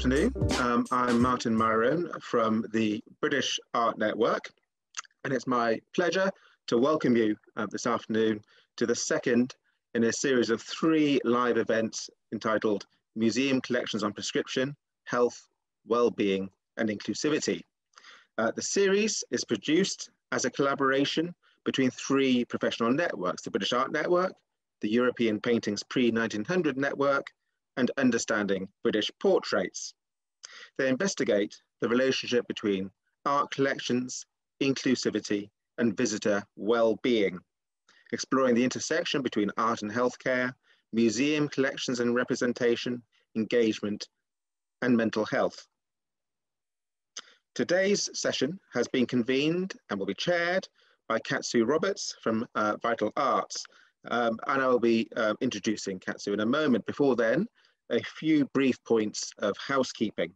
Afternoon. Um, I'm Martin Myrone from the British Art Network, and it's my pleasure to welcome you uh, this afternoon to the second in a series of three live events entitled Museum Collections on Prescription, Health, Wellbeing, and Inclusivity. Uh, the series is produced as a collaboration between three professional networks, the British Art Network, the European Paintings Pre-1900 Network, and Understanding British Portraits. They investigate the relationship between art collections, inclusivity, and visitor well-being, exploring the intersection between art and healthcare, museum collections and representation, engagement, and mental health. Today's session has been convened and will be chaired by Catsou Roberts from uh, Vital Arts. Um, and I will be uh, introducing Catsou in a moment. Before then, a few brief points of housekeeping.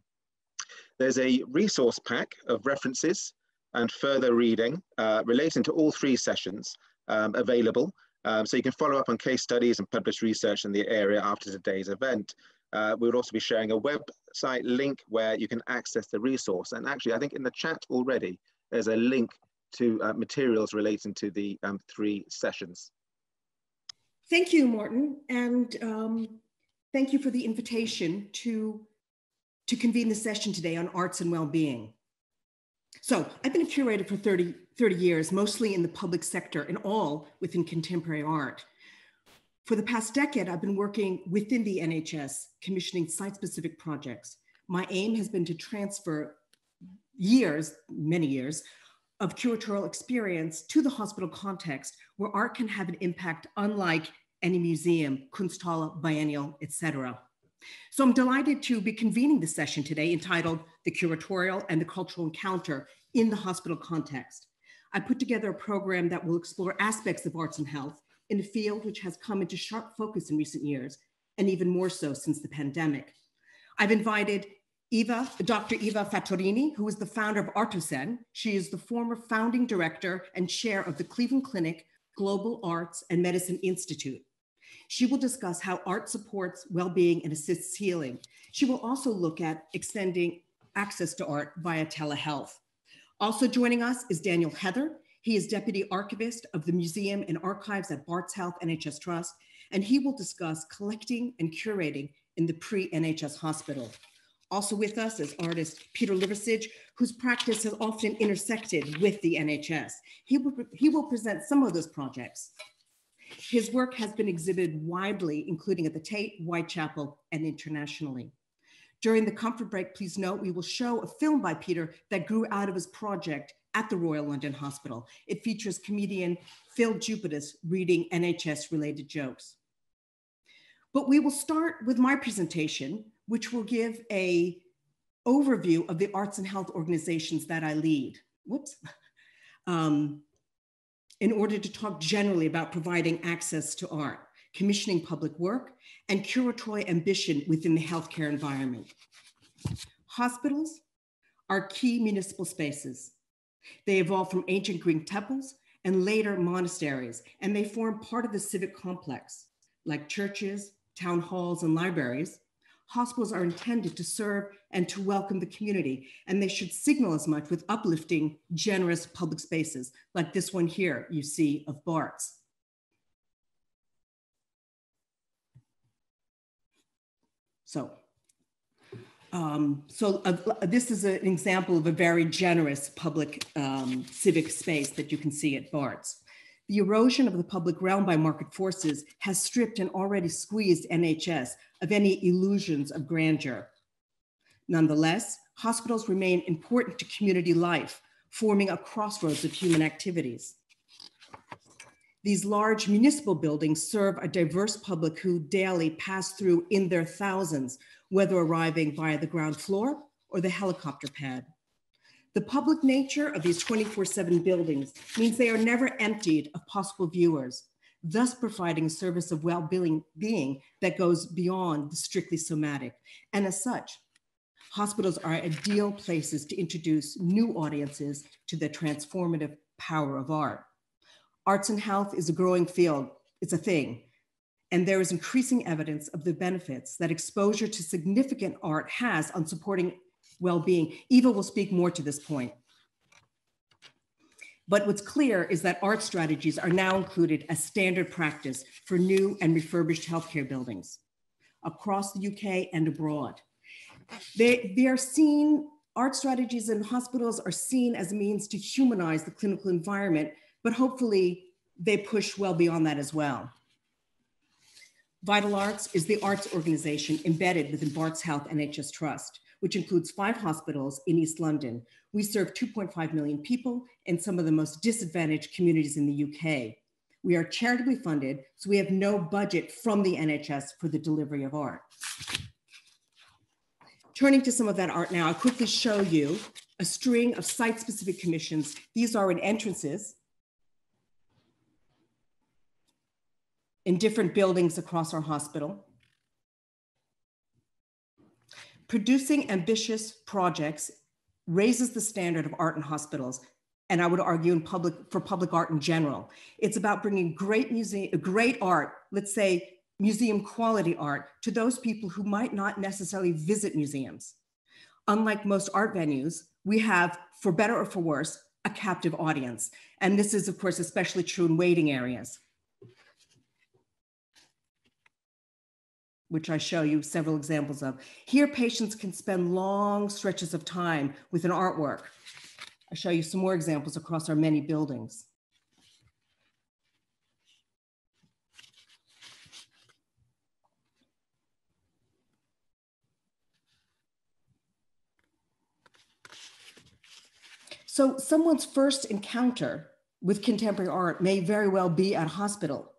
There's a resource pack of references and further reading uh, relating to all three sessions um, available. Um, so you can follow up on case studies and published research in the area after today's event. Uh, we will also be sharing a website link where you can access the resource. And actually, I think in the chat already, there's a link to uh, materials relating to the um, three sessions. Thank you, Martin. And um, thank you for the invitation to, to convene the session today on arts and well-being. So I've been a curator for 30, 30 years, mostly in the public sector and all within contemporary art. For the past decade, I've been working within the NHS, commissioning site-specific projects. My aim has been to transfer years, many years, of curatorial experience to the hospital context where art can have an impact unlike any museum, Kunsthalle, biennial, etc. So I'm delighted to be convening the session today entitled The Curatorial and the Cultural Encounter in the Hospital Context. I put together a program that will explore aspects of arts and health in a field which has come into sharp focus in recent years, and even more so since the pandemic. I've invited Eva, Dr. Eva Fattorini, who is the founder of Artosen. She is the former founding director and chair of the Cleveland Clinic Global Arts and Medicine Institute. She will discuss how art supports well-being and assists healing. She will also look at extending access to art via telehealth. Also joining us is Daniel Heather. He is Deputy Archivist of the Museum and Archives at Barts Health NHS Trust, and he will discuss collecting and curating in the pre-NHS hospital. Also with us is artist Peter Liversidge, whose practice has often intersected with the NHS. He will, he will present some of those projects. His work has been exhibited widely, including at the Tate, Whitechapel, and internationally. During the comfort break, please note we will show a film by Peter that grew out of his project at the Royal London Hospital. It features comedian Phill Jupitus reading NHS related jokes. But we will start with my presentation, which will give a overview of the arts and health organizations that I lead. Whoops. Um, in order to talk generally about providing access to art, commissioning public work, and curatorial ambition within the healthcare environment. Hospitals are key municipal spaces. They evolved from ancient Greek temples and later monasteries, and they form part of the civic complex, like churches, town halls, and libraries, hospitals are intended to serve and to welcome the community, and they should signal as much with uplifting, generous public spaces, like this one here you see of Bart's. So, um, so uh, this is an example of a very generous public um, civic space that you can see at Bart's. The erosion of the public realm by market forces has stripped an already squeezed NHS of any illusions of grandeur. Nonetheless, hospitals remain important to community life, forming a crossroads of human activities. These large municipal buildings serve a diverse public who daily pass through in their thousands, whether arriving via the ground floor or the helicopter pad. The public nature of these 24 7 buildings means they are never emptied of possible viewers, thus providing a service of well being that goes beyond the strictly somatic. And as such, hospitals are ideal places to introduce new audiences to the transformative power of art. Arts and health is a growing field, it's a thing. and there is increasing evidence of the benefits that exposure to significant art has on supporting well-being. Eva will speak more to this point. But what's clear is that art strategies are now included as standard practice for new and refurbished healthcare buildings across the UK and abroad. They, they are seen, art strategies in hospitals are seen as a means to humanize the clinical environment, but hopefully they push well beyond that as well. Vital Arts is the arts organization embedded within Barts Health NHS Trust, which includes five hospitals in East London. We serve 2.5 million people in some of the most disadvantaged communities in the UK. We are charitably funded, so we have no budget from the NHS for the delivery of art. Turning to some of that art now, I'll quickly show you a string of site-specific commissions. These are in entrances in different buildings across our hospital. Producing ambitious projects raises the standard of art in hospitals, and I would argue in public for public art in general. It's about bringing great museum, great art, let's say museum quality art, to those people who might not necessarily visit museums. Unlike most art venues, we have, for better or for worse, a captive audience. And this is, of course, especially true in waiting areas. Which I show you several examples of. Here, patients can spend long stretches of time with an artwork. I show you some more examples across our many buildings. So someone's first encounter with contemporary art may very well be at a hospital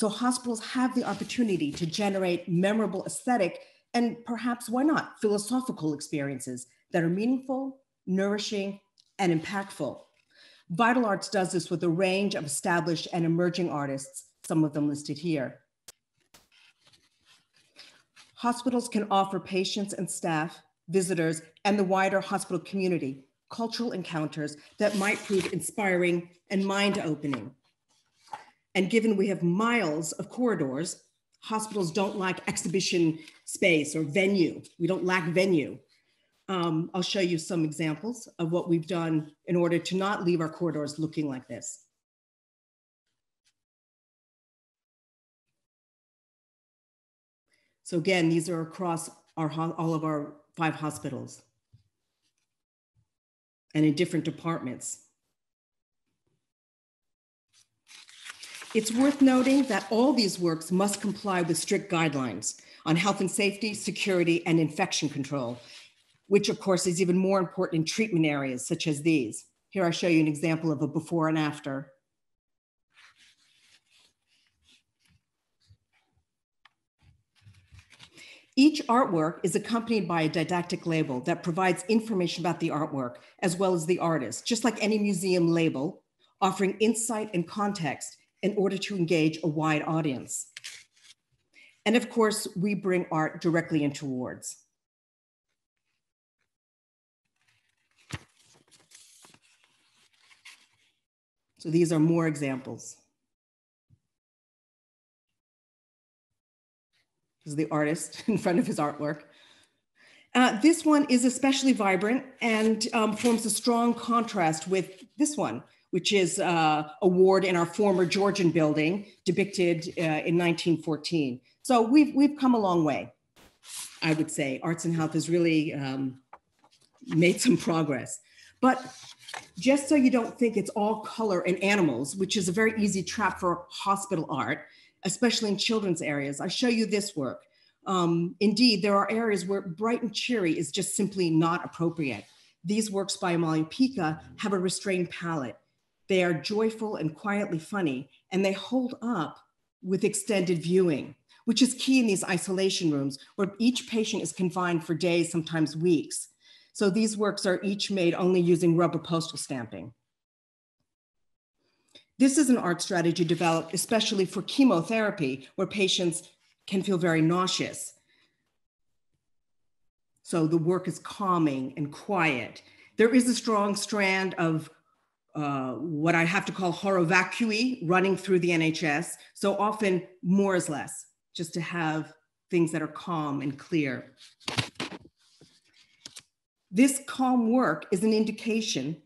so hospitals have the opportunity to generate memorable aesthetic and perhaps why not philosophical experiences that are meaningful, nourishing, and impactful. Vital Arts does this with a range of established and emerging artists, some of them listed here. Hospitals can offer patients and staff, visitors, and the wider hospital community cultural encounters that might prove inspiring and mind opening. And given we have miles of corridors, hospitals don't lack exhibition space or venue. We don't lack venue. Um, I'll show you some examples of what we've done in order to not leave our corridors looking like this. So again, these are across our, all of our five hospitals and in different departments. It's worth noting that all these works must comply with strict guidelines on health and safety, security, and infection control, which of course is even more important in treatment areas such as these. Here I show you an example of a before and after. Each artwork is accompanied by a didactic label that provides information about the artwork as well as the artist, just like any museum label, offering insight and context in order to engage a wide audience. And of course, we bring art directly into wards. So these are more examples. This is the artist in front of his artwork. Uh, this one is especially vibrant and um, forms a strong contrast with this one, which is uh, a ward in our former Georgian building depicted uh, in 1914. So we've, we've come a long way, I would say. Arts and Health has really um, made some progress. But just so you don't think it's all color and animals, which is a very easy trap for hospital art, especially in children's areas, I show you this work. Um, indeed, there are areas where bright and cheery is just simply not appropriate. These works by Amalia Pica have a restrained palette. They are joyful and quietly funny, and they hold up with extended viewing, which is key in these isolation rooms where each patient is confined for days, sometimes weeks. So these works are each made only using rubber postal stamping. This is an art strategy developed especially for chemotherapy, where patients can feel very nauseous. So the work is calming and quiet. There is a strong strand of uh, what I have to call horror vacui running through the NHS. So often more is less. just to have things that are calm and clear. This calm work is an indication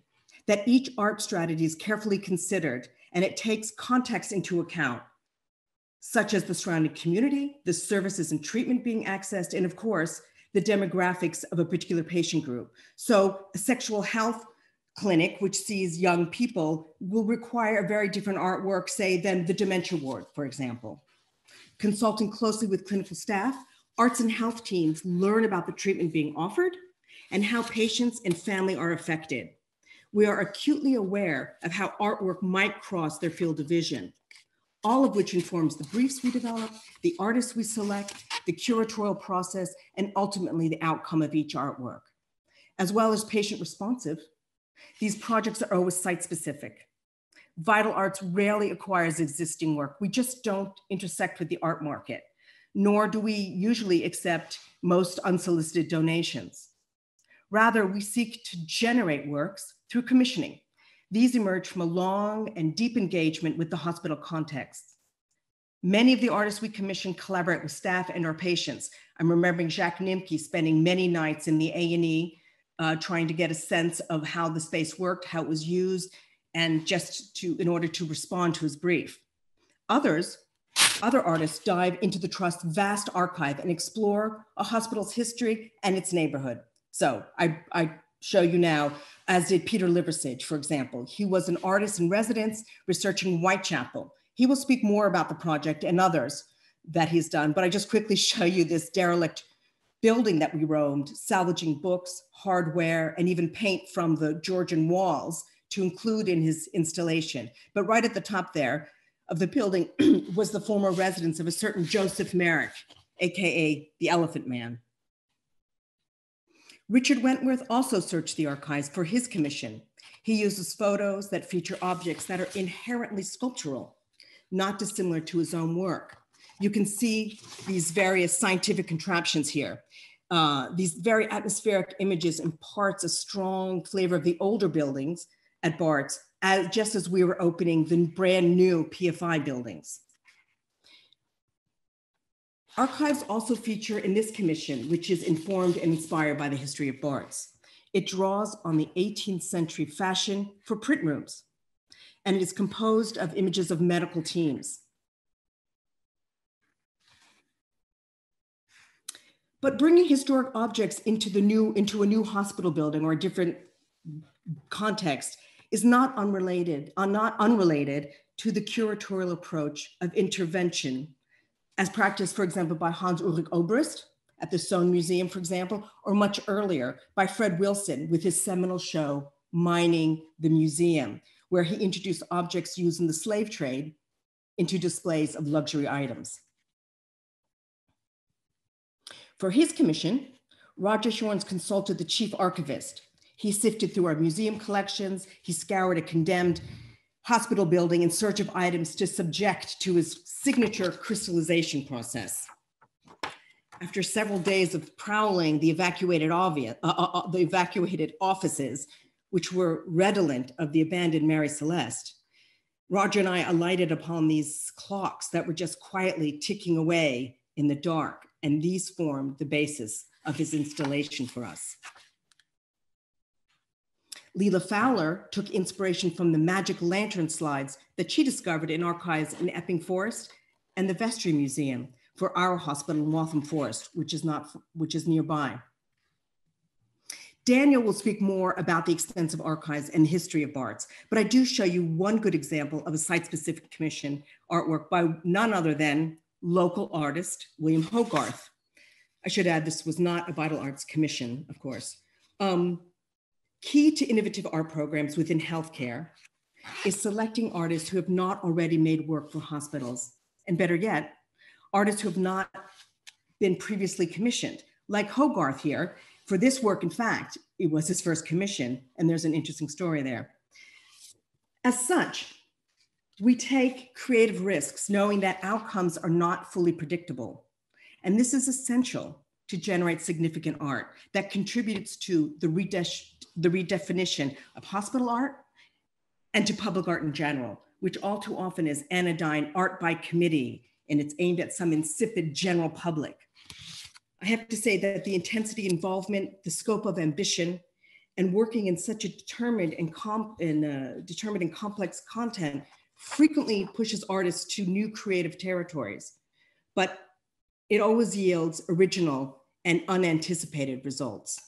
that each art strategy is carefully considered and it takes context into account, such as the surrounding community, the services and treatment being accessed, and of course, the demographics of a particular patient group. So sexual health clinic, which sees young people, will require a very different artwork, say, than the dementia ward, for example. Consulting closely with clinical staff, arts and health teams learn about the treatment being offered and how patients and family are affected. We are acutely aware of how artwork might cross their field of vision, all of which informs the briefs we develop, the artists we select, the curatorial process, and ultimately the outcome of each artwork. As well as patient responsive, these projects are always site specific. Vital Arts rarely acquires existing work. We just don't intersect with the art market, nor do we usually accept most unsolicited donations. Rather, we seek to generate works through commissioning. These emerge from a long and deep engagement with the hospital context. Many of the artists we commission collaborate with staff and our patients. I'm remembering Jacques Nimki spending many nights in the A&E uh, trying to get a sense of how the space worked, how it was used, and just to in order to respond to his brief. Others, other artists dive into the trust's vast archive and explore a hospital's history and its neighborhood. So I, I show you now, as did Peter Liversidge, for example. He was an artist in residence researching Whitechapel. He will speak more about the project and others that he's done, but I just quickly show you this derelict building that we roamed, salvaging books, hardware, and even paint from the Georgian walls to include in his installation. But right at the top there of the building was the former residence of a certain Joseph Merrick, AKA the Elephant Man. Richard Wentworth also searched the archives for his commission. He uses photos that feature objects that are inherently sculptural, not dissimilar to his own work. You can see these various scientific contraptions here. Uh, these very atmospheric images imparts a strong flavor of the older buildings at Bart's, as, just as we were opening the brand new PFI buildings. Archives also feature in this commission, which is informed and inspired by the history of Bart's. It draws on the 18th century fashion for print rooms, and it is composed of images of medical teams. But bringing historic objects into the new into a new hospital building or a different context is not unrelated, uh, not unrelated to the curatorial approach of intervention as practiced, for example, by Hans Ulrich Obrist at the Soane Museum, for example, or much earlier by Fred Wilson with his seminal show, Mining the Museum, where he introduced objects used in the slave trade into displays of luxury items. For his commission, Roger Hiorns consulted the chief archivist. He sifted through our museum collections, he scoured a condemned hospital building in search of items to subject to his signature crystallization process. After several days of prowling the evacuated, obvious, uh, uh, uh, the evacuated offices, which were redolent of the abandoned Mary Celeste, Roger and I alighted upon these clocks that were just quietly ticking away in the dark, and these formed the basis of his installation for us. Leila Fowler took inspiration from the magic lantern slides that she discovered in archives in Epping Forest and the Vestry Museum for our hospital in Waltham Forest, which is, not, which is nearby. Daniel will speak more about the extensive archives and history of Bart's, but I do show you one good example of a site-specific commission artwork by none other than local artist William Hogarth. I should add this was not a Vital Arts commission, of course. Um, Key to innovative art programs within healthcare is selecting artists who have not already made work for hospitals, and better yet, artists who have not been previously commissioned, like Hogarth here. For this work, in fact, it was his first commission, and there's an interesting story there. As such, we take creative risks knowing that outcomes are not fully predictable. And this is essential to generate significant art that contributes to the the redefinition of hospital art and to public art in general, which all too often is anodyne art by committee and it's aimed at some insipid general public. I have to say that the intensity, involvement, the scope of ambition, and working in such a determined and, and uh, determined and complex content frequently pushes artists to new creative territories, but it always yields original and unanticipated results.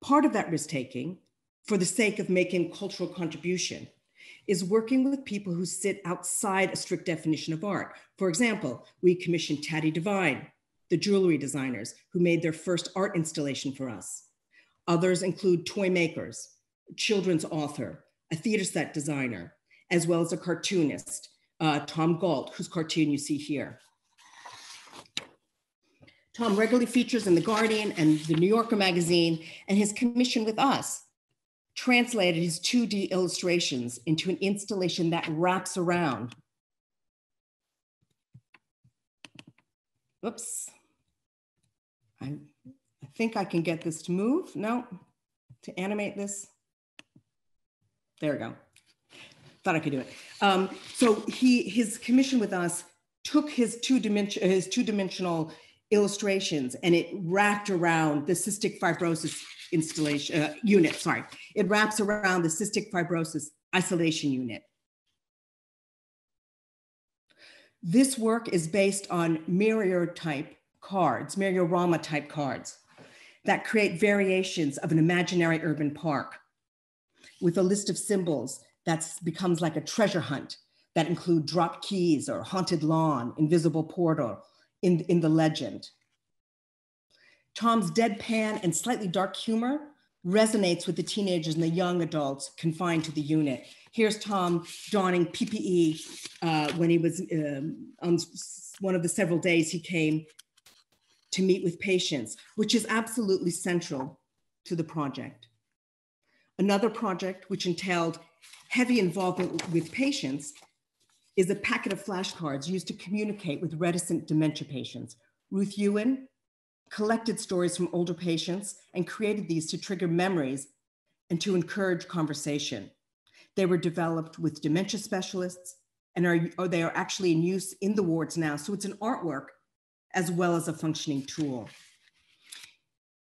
Part of that risk taking, for the sake of making cultural contribution, is working with people who sit outside a strict definition of art. For example, we commissioned Tatty Devine, the jewelry designers who made their first art installation for us. Others include toy makers, children's author, a theater set designer, as well as a cartoonist, uh, Tom Gauld, whose cartoon you see here. Tom regularly features in The Guardian and The New Yorker magazine, and his commission with us translated his 2D illustrations into an installation that wraps around. Whoops. I, I think I can get this to move. No, to animate this. There we go. Thought I could do it. Um, so he his commission with us took his two dimension his two dimensional illustrations and it wrapped around the cystic fibrosis installation uh, unit. Sorry, it wraps around the cystic fibrosis isolation unit. This work is based on Miro type cards, Myriorama type cards that create variations of an imaginary urban park with a list of symbols that becomes like a treasure hunt that include drop keys or haunted lawn, invisible portal in, in the legend. Tom's deadpan and slightly dark humor resonates with the teenagers and the young adults confined to the unit. Here's Tom donning PPE uh, when he was um, on one of the several days he came to meet with patients, which is absolutely central to the project. Another project which entailed heavy involvement with patients is a packet of flashcards used to communicate with reticent dementia patients. Ruth Ewan collected stories from older patients and created these to trigger memories and to encourage conversation. They were developed with dementia specialists and are, or they are actually in use in the wards now. So it's an artwork as well as a functioning tool.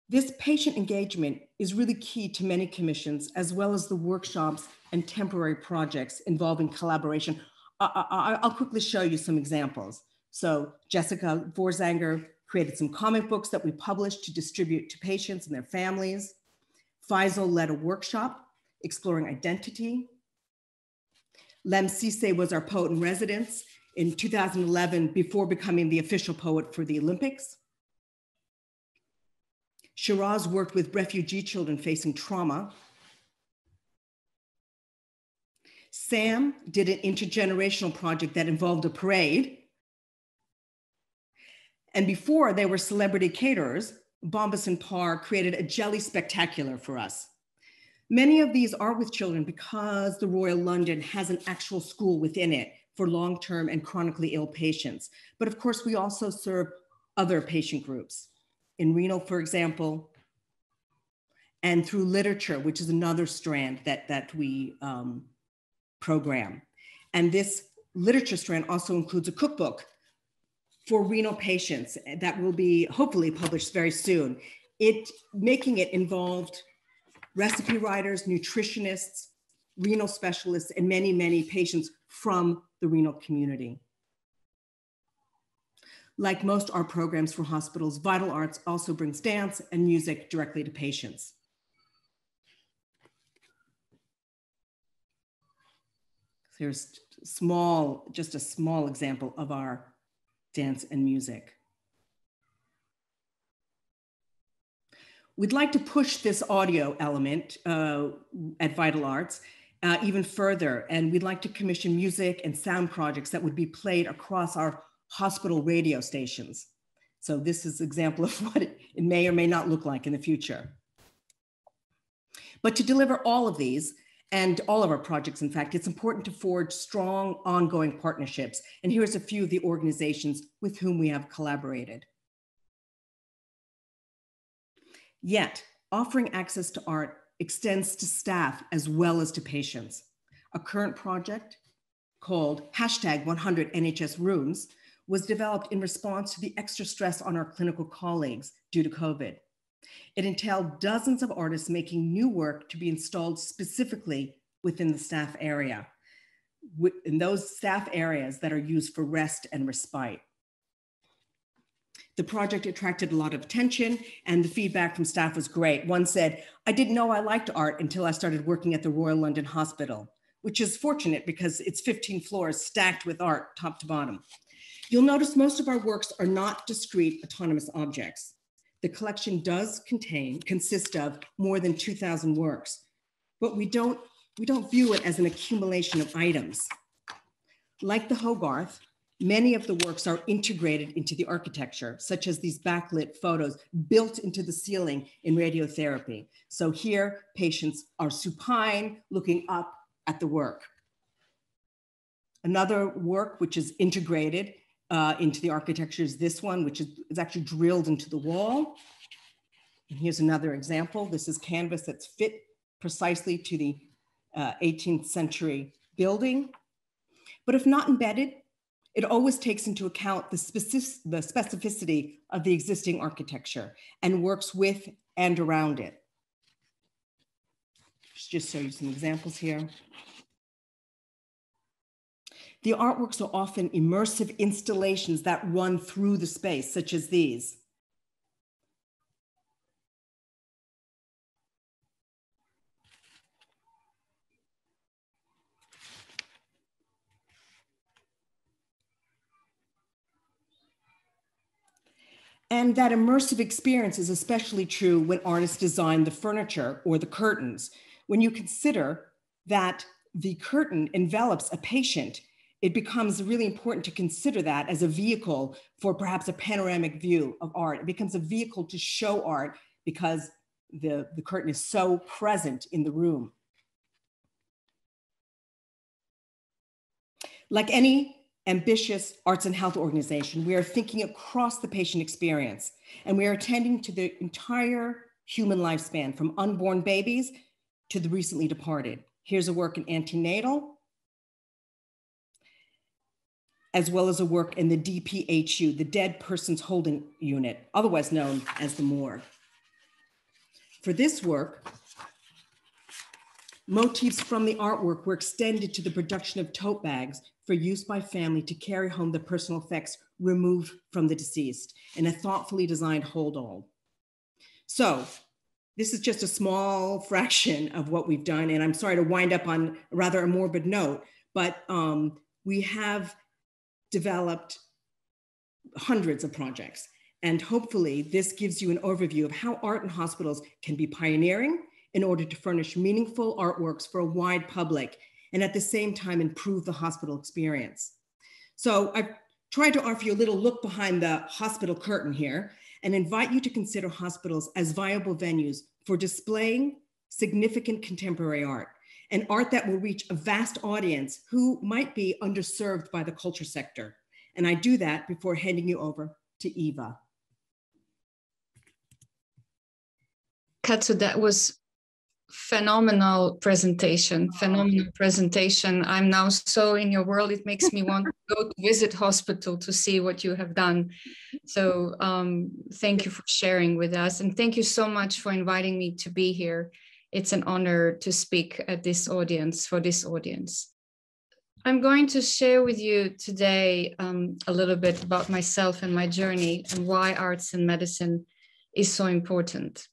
This patient engagement is really key to many commissions, as well as the workshops and temporary projects involving collaboration. I, will quickly show you some examples. So Jessica Vorzanger created some comic books that we published to distribute to patients and their families. Faisal led a workshop exploring identity. Lemn Sissay was our poet in residence in 2011 before becoming the official poet for the Olympics. Shiraz worked with refugee children facing trauma. Sam did an intergenerational project that involved a parade and before they were celebrity caterers, Bompas and Parr created a jelly spectacular for us. Many of these are with children because the Royal London has an actual school within it for long-term and chronically ill patients. But of course, we also serve other patient groups. In renal, for example, and through literature, which is another strand that, that we um, program. And this literature strand also includes a cookbook for renal patients that will be hopefully published very soon. It making it involved recipe writers, nutritionists, renal specialists, and many, many patients from the renal community. Like most art programs for hospitals, Vital Arts also brings dance and music directly to patients. Here's small, just a small example of our dance, and music. We'd like to push this audio element uh, at Vital Arts uh, even further, and we'd like to commission music and sound projects that would be played across our hospital radio stations. So this is an example of what it may or may not look like in the future. But to deliver all of these, and all of our projects, in fact, it's important to forge strong ongoing partnerships. And here's a few of the organizations with whom we have collaborated. Yet, offering access to art extends to staff as well as to patients. A current project called hashtag 100 NHS rooms was developed in response to the extra stress on our clinical colleagues due to COVID. It entailed dozens of artists making new work to be installed specifically within the staff area, in those staff areas that are used for rest and respite. The project attracted a lot of attention and the feedback from staff was great. One said, I didn't know I liked art until I started working at the Royal London Hospital, which is fortunate because it's 15 floors stacked with art top to bottom. You'll notice most of our works are not discrete autonomous objects. The collection does contain, consist of more than 2,000 works, but we don't, we don't view it as an accumulation of items. Like the Hogarth, Many of the works are integrated into the architecture, such as these backlit photos built into the ceiling in radiotherapy. So here, patients are supine, looking up at the work. Another work which is integrated uh, into the architecture is this one, which is, is actually drilled into the wall. And here's another example. This is canvas that's fit precisely to the uh, 18th century building. But if not embedded, it always takes into account the, specific, the specificity of the existing architecture and works with and around it. Just show you some examples here. The artworks are often immersive installations that run through the space, such as these. And that immersive experience is especially true when artists design the furniture or the curtains. When you consider that the curtain envelops a patient, it becomes really important to consider that as a vehicle for perhaps a panoramic view of art. It becomes a vehicle to show art because the, the curtain is so present in the room. Like any ambitious arts and health organization, we are thinking across the patient experience and we are attending to the entire human lifespan from unborn babies to the recently departed. Here's a work in antenatal, as well as a work in the DPHU, the Dead Persons Holding Unit, otherwise known as the morgue. For this work, motifs from the artwork were extended to the production of tote bags for use by family to carry home the personal effects removed from the deceased in a thoughtfully designed hold all. So this is just a small fraction of what we've done. And I'm sorry to wind up on rather a morbid note, but um, we have developed hundreds of projects. And hopefully this gives you an overview of how art in hospitals can be pioneering in order to furnish meaningful artworks for a wide public and at the same time improve the hospital experience. So I've tried to offer you a little look behind the hospital curtain here and invite you to consider hospitals as viable venues for displaying significant contemporary art and art that will reach a vast audience who might be underserved by the culture sector. And I do that before handing you over to Eva. Catsou, that was phenomenal presentation phenomenal presentation i'm now so in your world it makes me want to go to visit hospital to see what you have done so um, thank you for sharing with us and thank you so much for inviting me to be here it's an honor to speak at this audience for this audience i'm going to share with you today um, a little bit about myself and my journey and why arts and medicine is so important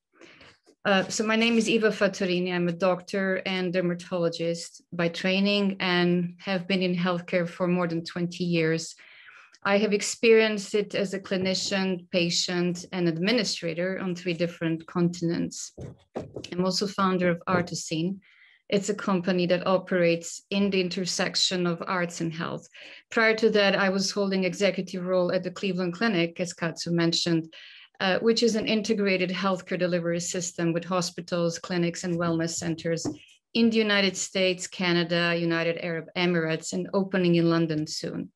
uh, so my name is Eva Fattorini. I'm a doctor and dermatologist by training and have been in healthcare for more than 20 years. I have experienced it as a clinician, patient, and administrator on three different continents. I'm also founder of Artoscene. It's a company that operates in the intersection of arts and health. Prior to that, I was holding executive role at the Cleveland Clinic, as Catsou mentioned, uh, which is an integrated healthcare delivery system with hospitals, clinics, and wellness centers in the United States, Canada, United Arab Emirates, and opening in London soon.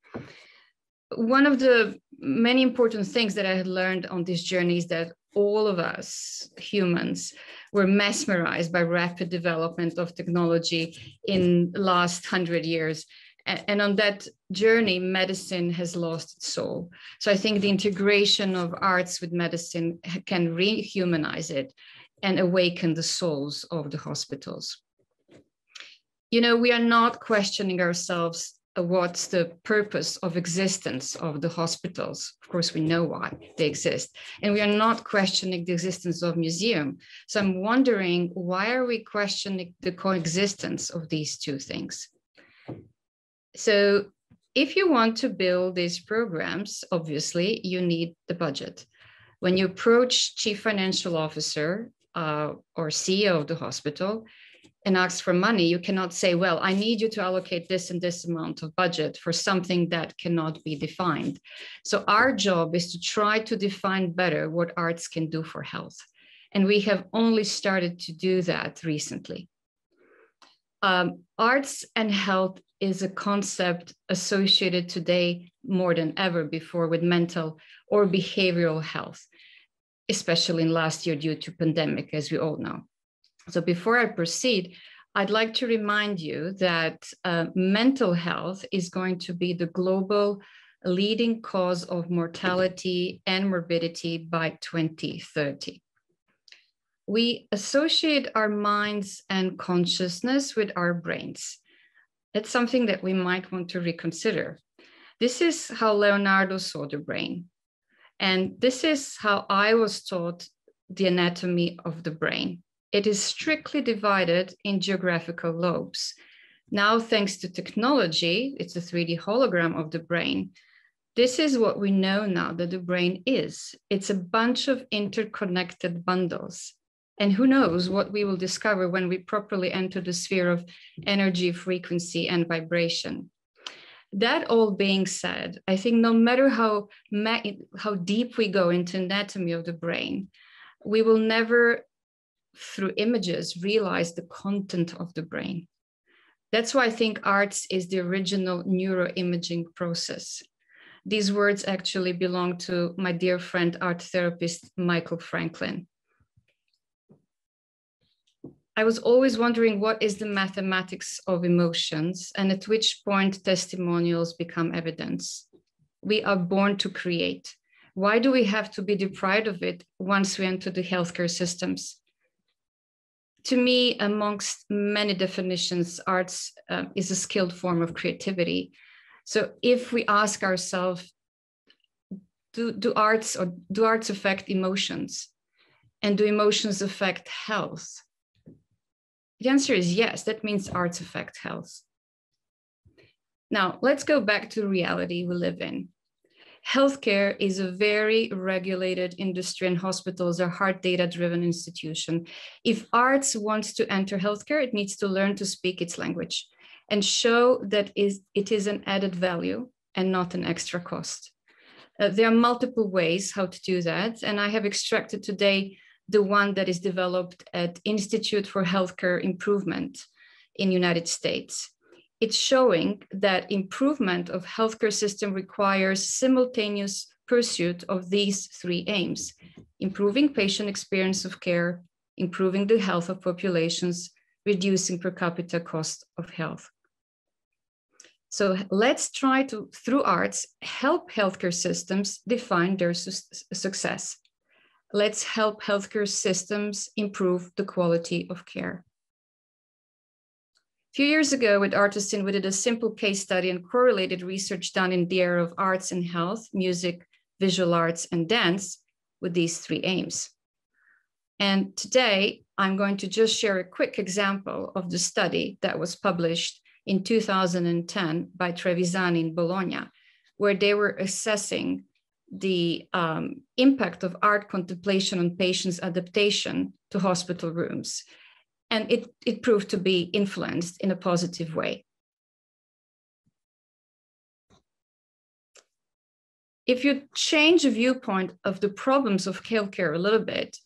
One of the many important things that I had learned on this journey is that all of us humans were mesmerized by rapid development of technology in last hundred years And on that journey, medicine has lost its soul. So I think the integration of arts with medicine can rehumanize it and awaken the souls of the hospitals. You know, we are not questioning ourselves what's the purpose of existence of the hospitals? Of course we know why they exist and we are not questioning the existence of museum. So i'm wondering why are we questioning the coexistence of these two things? So if you want to build these programs obviously you need the budget. When you approach chief financial officer uh, or ceo of the hospital and ask for money, you cannot say, well, I need you to allocate this and this amount of budget for something that cannot be defined. So our job is to try to define better what arts can do for health. And we have only started to do that recently. Um, arts and health is a concept associated today more than ever before with mental or behavioral health, especially in last year due to pandemic, as we all know. So before I proceed, I'd like to remind you that uh, mental health is going to be the global leading cause of mortality and morbidity by 2030. We associate our minds and consciousness with our brains. It's something that we might want to reconsider. This is how Leonardo saw the brain. And this is how I was taught the anatomy of the brain it is strictly divided in geographical lobes. Now, thanks to technology, it's a 3D hologram of the brain. This is what we know now that the brain is. It's a bunch of interconnected bundles. And who knows what we will discover when we properly enter the sphere of energy, frequency, and vibration. That all being said, I think no matter how, how deep we go into anatomy of the brain, we will never through images realize the content of the brain. That's why I think arts is the original neuroimaging process. These words actually belong to my dear friend, art therapist Michael Franklin. I was always wondering what is the mathematics of emotions and at which point testimonials become evidence. We are born to create. Why do we have to be deprived of it once we enter the healthcare systems? To me, amongst many definitions, arts uh, is a skilled form of creativity. So if we ask ourselves, do, do arts or do arts affect emotions? And do emotions affect health? The answer is yes, that means arts affect health. Now, let's go back to the reality we live in healthcare is a very regulated industry and hospitals are hard data driven institution. If arts wants to enter healthcare, it needs to learn to speak its language and show that is, it is an added value and not an extra cost. Uh, there are multiple ways how to do that. And I have extracted today the one that is developed at Institute for Healthcare Improvement in United States it's showing that improvement of healthcare system requires simultaneous pursuit of these three aims, improving patient experience of care, improving the health of populations, reducing per capita cost of health. So let's try to, through arts, help healthcare systems define their su success. Let's help healthcare systems improve the quality of care few years ago with Artisan, we did a simple case study and correlated research done in the area of arts and health, music, visual arts, and dance with these three aims. And today, I'm going to just share a quick example of the study that was published in 2010 by Trevisani in Bologna, where they were assessing the um, impact of art contemplation on patients' adaptation to hospital rooms and it, it proved to be influenced in a positive way. If you change the viewpoint of the problems of healthcare a little bit,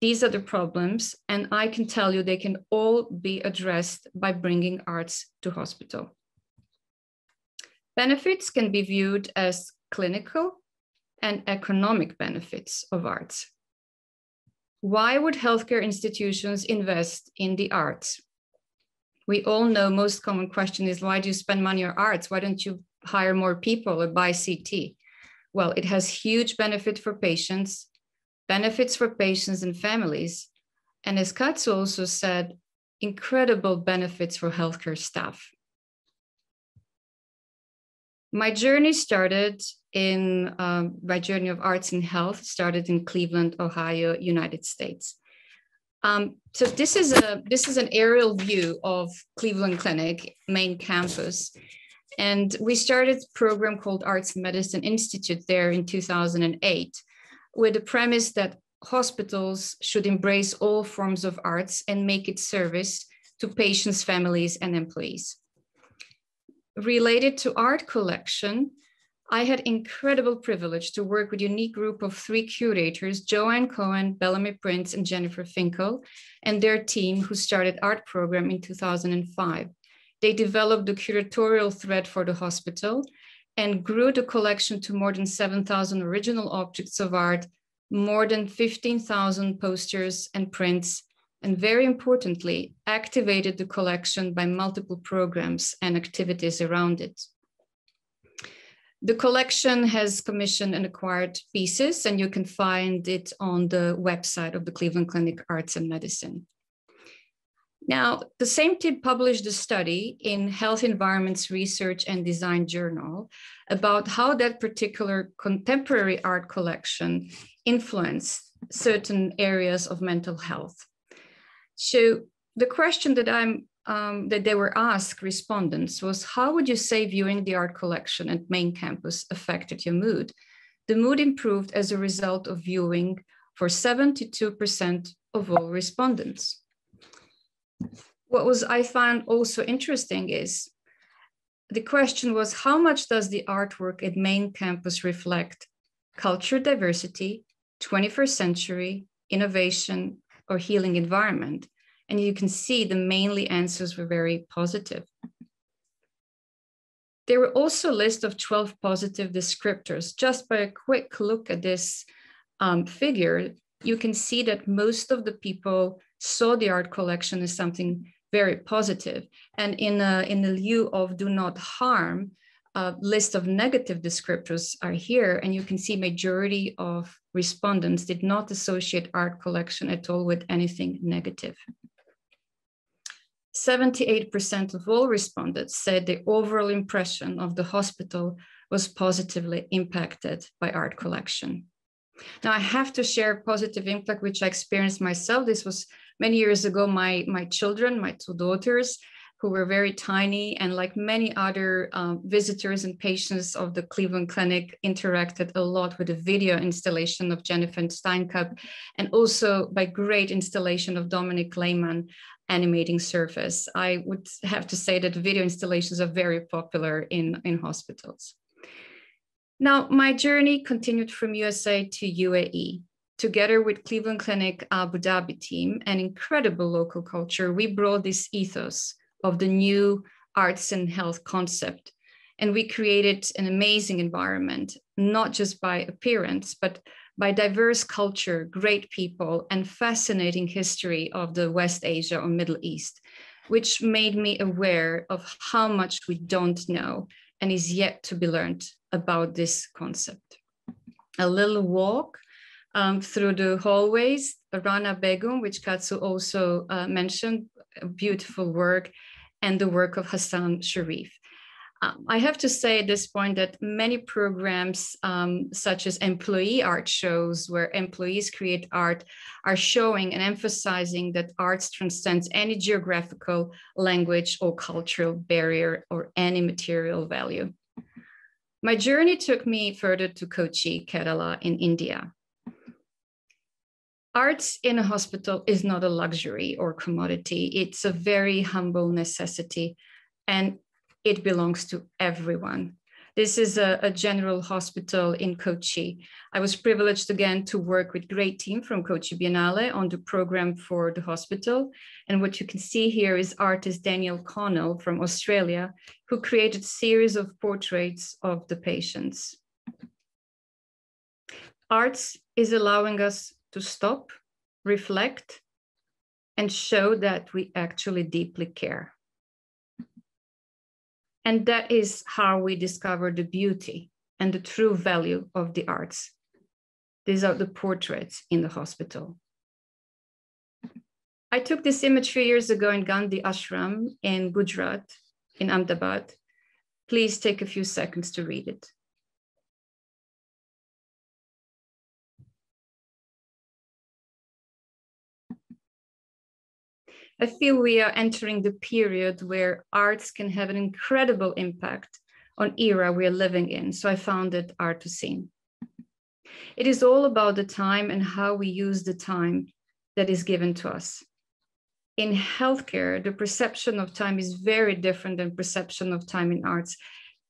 these are the problems, and I can tell you they can all be addressed by bringing arts to hospital. Benefits can be viewed as clinical and economic benefits of arts. Why would healthcare institutions invest in the arts? We all know most common question is why do you spend money on arts? Why don't you hire more people or buy CT? Well, it has huge benefit for patients, benefits for patients and families. And as Catsou also said, incredible benefits for healthcare staff. My journey started in um, my journey of arts and health started in Cleveland, Ohio, United States. Um, so this is a this is an aerial view of Cleveland Clinic main campus, and we started a program called Arts and Medicine Institute there in 2008, with the premise that hospitals should embrace all forms of arts and make it service to patients, families, and employees. Related to art collection, I had incredible privilege to work with a unique group of three curators, Joanne Cohen, Bellamy Printz, and Jennifer Finkel, and their team who started art program in 2005. They developed the curatorial thread for the hospital and grew the collection to more than 7,000 original objects of art, more than 15,000 posters and prints, and very importantly, activated the collection by multiple programs and activities around it. The collection has commissioned and acquired pieces, and you can find it on the website of the Cleveland Clinic Arts and Medicine. Now, the same team published a study in Health Environments Research and Design Journal about how that particular contemporary art collection influenced certain areas of mental health. So the question that I'm um, that they were asked respondents was how would you say viewing the art collection at main campus affected your mood? The mood improved as a result of viewing for 72% of all respondents. What was I found also interesting is the question was how much does the artwork at main campus reflect culture diversity, 21st century, innovation, or healing environment? And you can see the mainly answers were very positive. There were also a list of 12 positive descriptors. Just by a quick look at this um, figure, you can see that most of the people saw the art collection as something very positive. And in, a, in the lieu of do not harm, a list of negative descriptors are here. And you can see majority of respondents did not associate art collection at all with anything negative. 78% of all respondents said the overall impression of the hospital was positively impacted by art collection. Now I have to share positive impact, which I experienced myself. This was many years ago. My, my children, my two daughters, who were very tiny and like many other um, visitors and patients of the Cleveland Clinic interacted a lot with the video installation of Jennifer Steinkamp and also by great installation of Dominic Lehmann animating surface. I would have to say that video installations are very popular in, in hospitals. Now, my journey continued from USA to UAE. Together with Cleveland Clinic Abu Dhabi team and incredible local culture, we brought this ethos of the new arts and health concept. And we created an amazing environment, not just by appearance, but by diverse culture, great people, and fascinating history of the West Asia or Middle East, which made me aware of how much we don't know and is yet to be learned about this concept. A little walk um, through the hallways, Rana Begum, which Catsou also uh, mentioned, beautiful work, and the work of Hassan Sharif. Um, I have to say at this point that many programs, um, such as employee art shows, where employees create art, are showing and emphasizing that arts transcends any geographical, language, or cultural barrier or any material value. My journey took me further to Kochi, Kerala, in India. Arts in a hospital is not a luxury or commodity, it's a very humble necessity. And it belongs to everyone. This is a, a, general hospital in Kochi. I was privileged again to work with great team from Kochi Biennale on the program for the hospital. And what you can see here is artist Daniel Connell from Australia, who created a series of portraits of the patients. Arts is allowing us to stop, reflect, and show that we actually deeply care And that is how we discover the beauty and the true value of the arts. These are the portraits in the hospital. I took this image three years ago in Gandhi Ashram in Gujarat, in Ahmedabad. Please take a few seconds to read it. I feel we are entering the period where arts can have an incredible impact on era we're living in. So I founded Artocene. It is all about the time and how we use the time that is given to us. In healthcare, the perception of time is very different than perception of time in arts.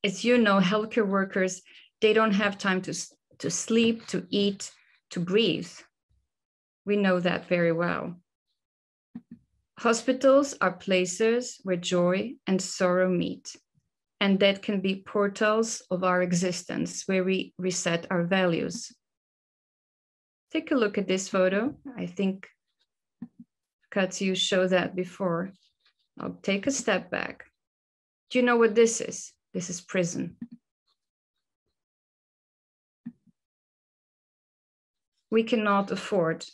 As you know, healthcare workers, they don't have time to, to sleep, to eat, to breathe. We know that very well. Hospitals are places where joy and sorrow meet, and that can be portals of our existence where we reset our values. Take a look at this photo. I think Catsou showed that before. I'll take a step back. Do you know what this is? This is prison. We cannot afford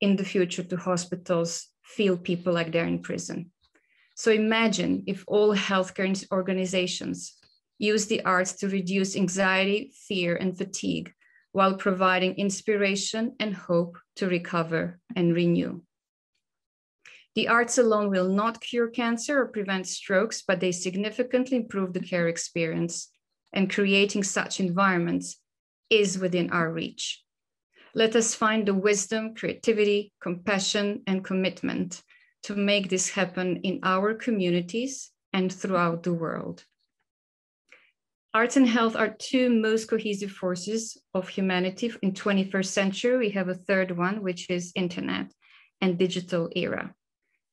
in the future to hospitals feel people like they're in prison. So imagine if all healthcare organizations use the arts to reduce anxiety, fear, and fatigue while providing inspiration and hope to recover and renew. The arts alone will not cure cancer or prevent strokes, but they significantly improve the care experience. And creating such environments is within our reach. Let us find the wisdom, creativity, compassion, and commitment to make this happen in our communities and throughout the world. Arts and health are two most cohesive forces of humanity in 21st century. We have a third one, which is internet and digital era.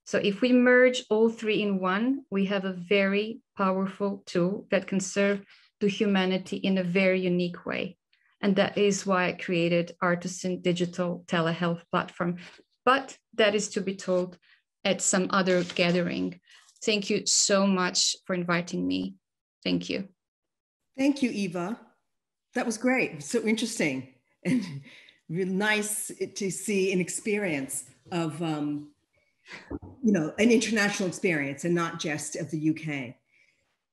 So if we merge all three in one, we have a very powerful tool that can serve to humanity in a very unique way. And that is why I created Artisan Digital Telehealth Platform. But that is to be told at some other gathering. Thank you so much for inviting me. Thank you. Thank you, Eva. That was great. So interesting and really nice to see an experience of, um, you know, an international experience and not just of the UK.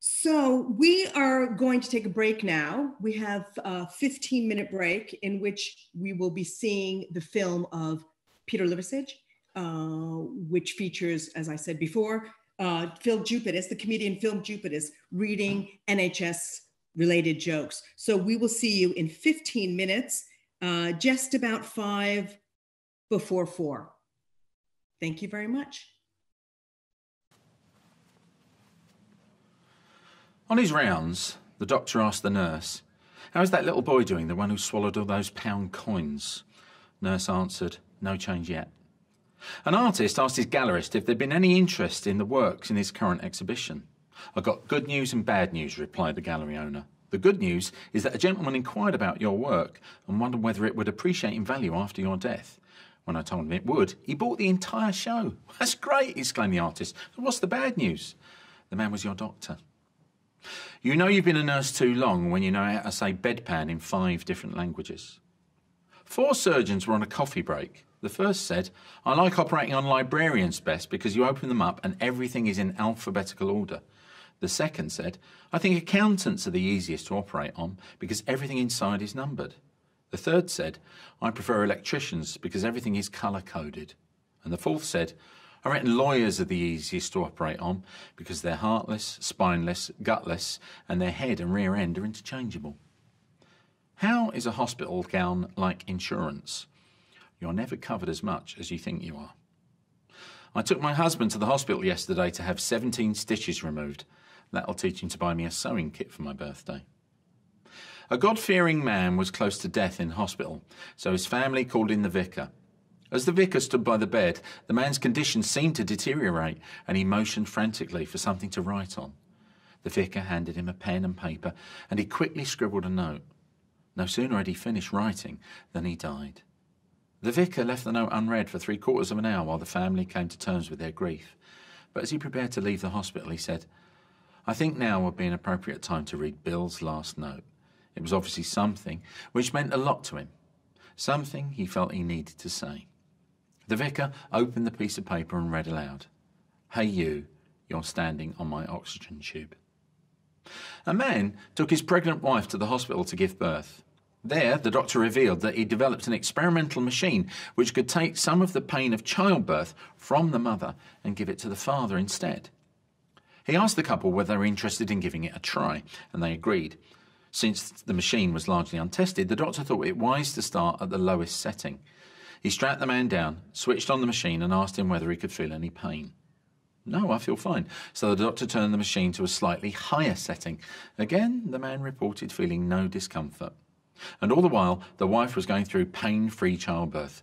So we are going to take a break now. We have a 15 minute break in which we will be seeing the film of Peter Liversidge, uh, which features, as I said before, uh, Phill Jupitus, the comedian Phill Jupitus, reading NHS related jokes. So we will see you in 15 minutes, uh, just about five before four. Thank you very much. On his rounds, the doctor asked the nurse, How's that little boy doing, the one who swallowed all those pound coins? Nurse answered, No change yet. An artist asked his gallerist if there'd been any interest in the works in his current exhibition. I got good news and bad news, replied the gallery owner. The good news is that a gentleman inquired about your work and wondered whether it would appreciate in value after your death. When I told him it would, he bought the entire show. That's great, exclaimed the artist. What's the bad news? The man was your doctor. You know you've been a nurse too long when you know how to say bedpan in five different languages. Four surgeons were on a coffee break. The first said, I like operating on librarians best because you open them up and everything is in alphabetical order. The second said, I think accountants are the easiest to operate on because everything inside is numbered. The third said, I prefer electricians because everything is colour coded. And the fourth said, I reckon lawyers are the easiest to operate on because they're heartless, spineless, gutless, and their head and rear end are interchangeable. How is a hospital gown like insurance? You're never covered as much as you think you are. I took my husband to the hospital yesterday to have 17 stitches removed. That'll teach him to buy me a sewing kit for my birthday. A God fearing man was close to death in hospital, so his family called in the vicar. As the vicar stood by the bed, the man's condition seemed to deteriorate, and he motioned frantically for something to write on. The vicar handed him a pen and paper, and he quickly scribbled a note. No sooner had he finished writing than he died. The vicar left the note unread for three quarters of an hour while the family came to terms with their grief. But as he prepared to leave the hospital, he said, I think now would be an appropriate time to read Bill's last note. It was obviously something which meant a lot to him, something he felt he needed to say. The vicar opened the piece of paper and read aloud Hey, you, you're standing on my oxygen tube. A man took his pregnant wife to the hospital to give birth. There, the doctor revealed that he developed an experimental machine which could take some of the pain of childbirth from the mother and give it to the father instead. He asked the couple whether they were interested in giving it a try, and they agreed. Since the machine was largely untested, the doctor thought it wise to start at the lowest setting. He strapped the man down, switched on the machine, and asked him whether he could feel any pain. No, I feel fine. So the doctor turned the machine to a slightly higher setting. Again, the man reported feeling no discomfort. And all the while, the wife was going through pain free childbirth.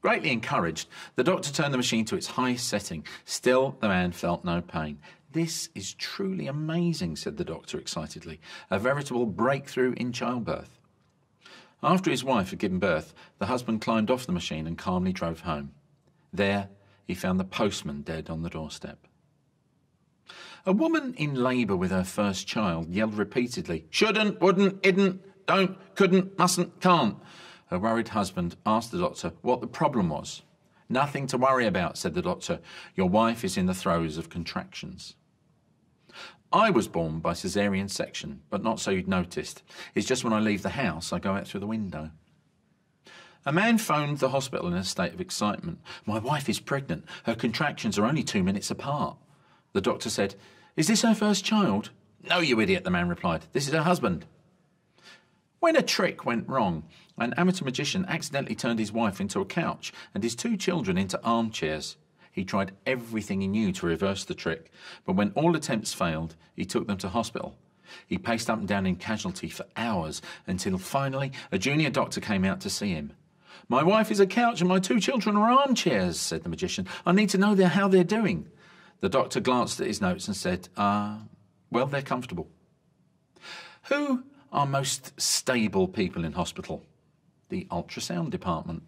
Greatly encouraged, the doctor turned the machine to its highest setting. Still, the man felt no pain. This is truly amazing, said the doctor excitedly. A veritable breakthrough in childbirth. After his wife had given birth, the husband climbed off the machine and calmly drove home. There, he found the postman dead on the doorstep. A woman in labour with her first child yelled repeatedly, Shouldn't, wouldn't, idn't, don't, couldn't, mustn't, can't. Her worried husband asked the doctor what the problem was. Nothing to worry about, said the doctor. Your wife is in the throes of contractions. I was born by caesarean section, but not so you'd noticed. It's just when I leave the house, I go out through the window. A man phoned the hospital in a state of excitement. My wife is pregnant. Her contractions are only two minutes apart. The doctor said, Is this her first child? No, you idiot, the man replied. This is her husband. When a trick went wrong, an amateur magician accidentally turned his wife into a couch and his two children into armchairs. He tried everything he knew to reverse the trick, but when all attempts failed, he took them to hospital. He paced up and down in casualty for hours until finally a junior doctor came out to see him. My wife is a couch and my two children are armchairs, said the magician. I need to know how they're doing. The doctor glanced at his notes and said, Ah, uh, well, they're comfortable. Who are most stable people in hospital? The ultrasound department.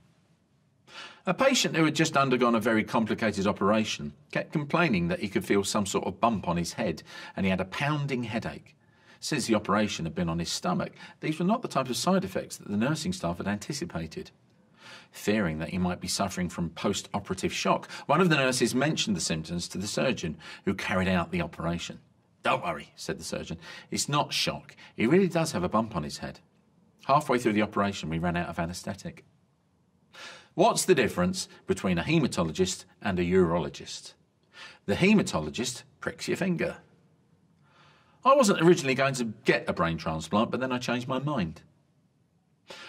A patient who had just undergone a very complicated operation kept complaining that he could feel some sort of bump on his head and he had a pounding headache. Since the operation had been on his stomach, these were not the type of side effects that the nursing staff had anticipated. Fearing that he might be suffering from post operative shock, one of the nurses mentioned the symptoms to the surgeon who carried out the operation. Don't worry, said the surgeon. It's not shock. He really does have a bump on his head. Halfway through the operation, we ran out of anaesthetic. What's the difference between a haematologist and a urologist? The haematologist pricks your finger. I wasn't originally going to get a brain transplant, but then I changed my mind.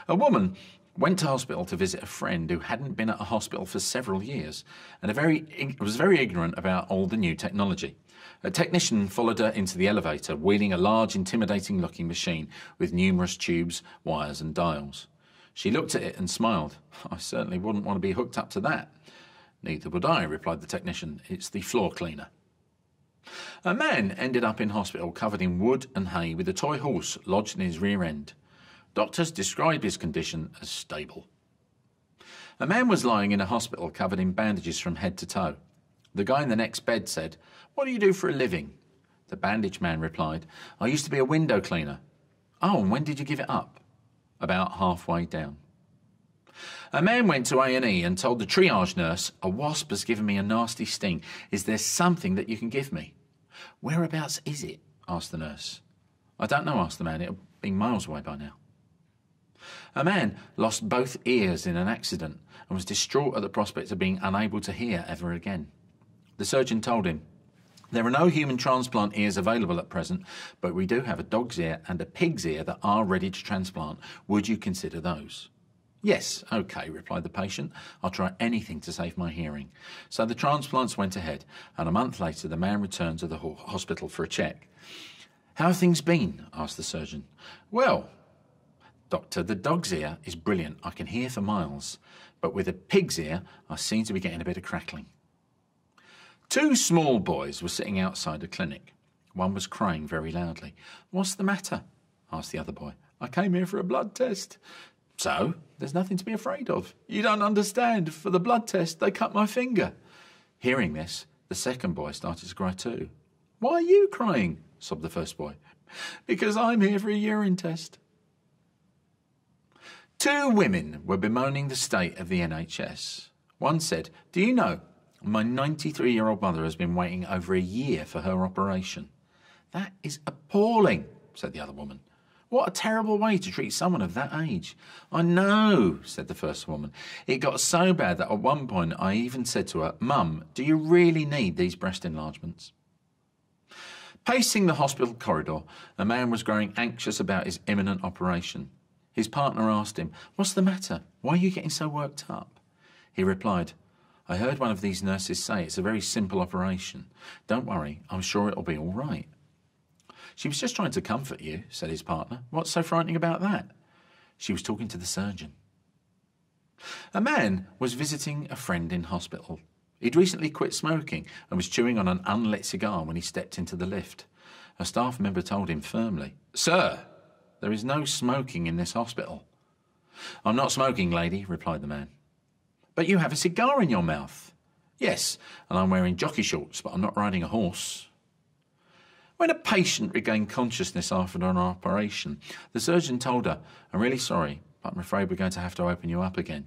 A woman went to hospital to visit a friend who hadn't been at a hospital for several years and very, was very ignorant about all the new technology. A technician followed her into the elevator, wheeling a large, intimidating looking machine with numerous tubes, wires, and dials. She looked at it and smiled. I certainly wouldn't want to be hooked up to that. Neither would I, replied the technician. It's the floor cleaner. A man ended up in hospital covered in wood and hay with a toy horse lodged in his rear end. Doctors described his condition as stable. A man was lying in a hospital covered in bandages from head to toe. The guy in the next bed said, What do you do for a living? The bandage man replied, I used to be a window cleaner. Oh, and when did you give it up? About halfway down. A man went to A&E and told the triage nurse, a wasp has given me a nasty sting. Is there something that you can give me? Whereabouts is it? asked the nurse. I don't know, asked the man. It'll be miles away by now. A man lost both ears in an accident and was distraught at the prospect of being unable to hear ever again. The surgeon told him, There are no human transplant ears available at present, but we do have a dog's ear and a pig's ear that are ready to transplant. Would you consider those? Yes, OK, replied the patient. I'll try anything to save my hearing. So the transplants went ahead, and a month later the man returned to the hospital for a check. How have things been? asked the surgeon. Well, Doctor, the dog's ear is brilliant. I can hear for miles. But with a pig's ear, I seem to be getting a bit of crackling. Two small boys were sitting outside a clinic. One was crying very loudly. What's the matter? asked the other boy. I came here for a blood test. So, there's nothing to be afraid of. You don't understand. For the blood test, they cut my finger. Hearing this, the second boy started to cry too. Why are you crying? sobbed the first boy. Because I'm here for a urine test. Two women were bemoaning the state of the NHS. One said, Do you know, my 93 year old mother has been waiting over a year for her operation. That is appalling, said the other woman. What a terrible way to treat someone of that age. I know, said the first woman. It got so bad that at one point I even said to her, Mum, do you really need these breast enlargements? Pacing the hospital corridor, a man was growing anxious about his imminent operation. His partner asked him, What's the matter? Why are you getting so worked up? He replied, I heard one of these nurses say it's a very simple operation. Don't worry, I'm sure it'll be all right. She was just trying to comfort you, said his partner. What's so frightening about that? She was talking to the surgeon. A man was visiting a friend in hospital. He'd recently quit smoking and was chewing on an unlit cigar when he stepped into the lift. A staff member told him firmly, Sir, there is no smoking in this hospital. I'm not smoking, lady, replied the man. But you have a cigar in your mouth. Yes, and I'm wearing jockey shorts, but I'm not riding a horse. When a patient regained consciousness after an operation, the surgeon told her, I'm really sorry, but I'm afraid we're going to have to open you up again.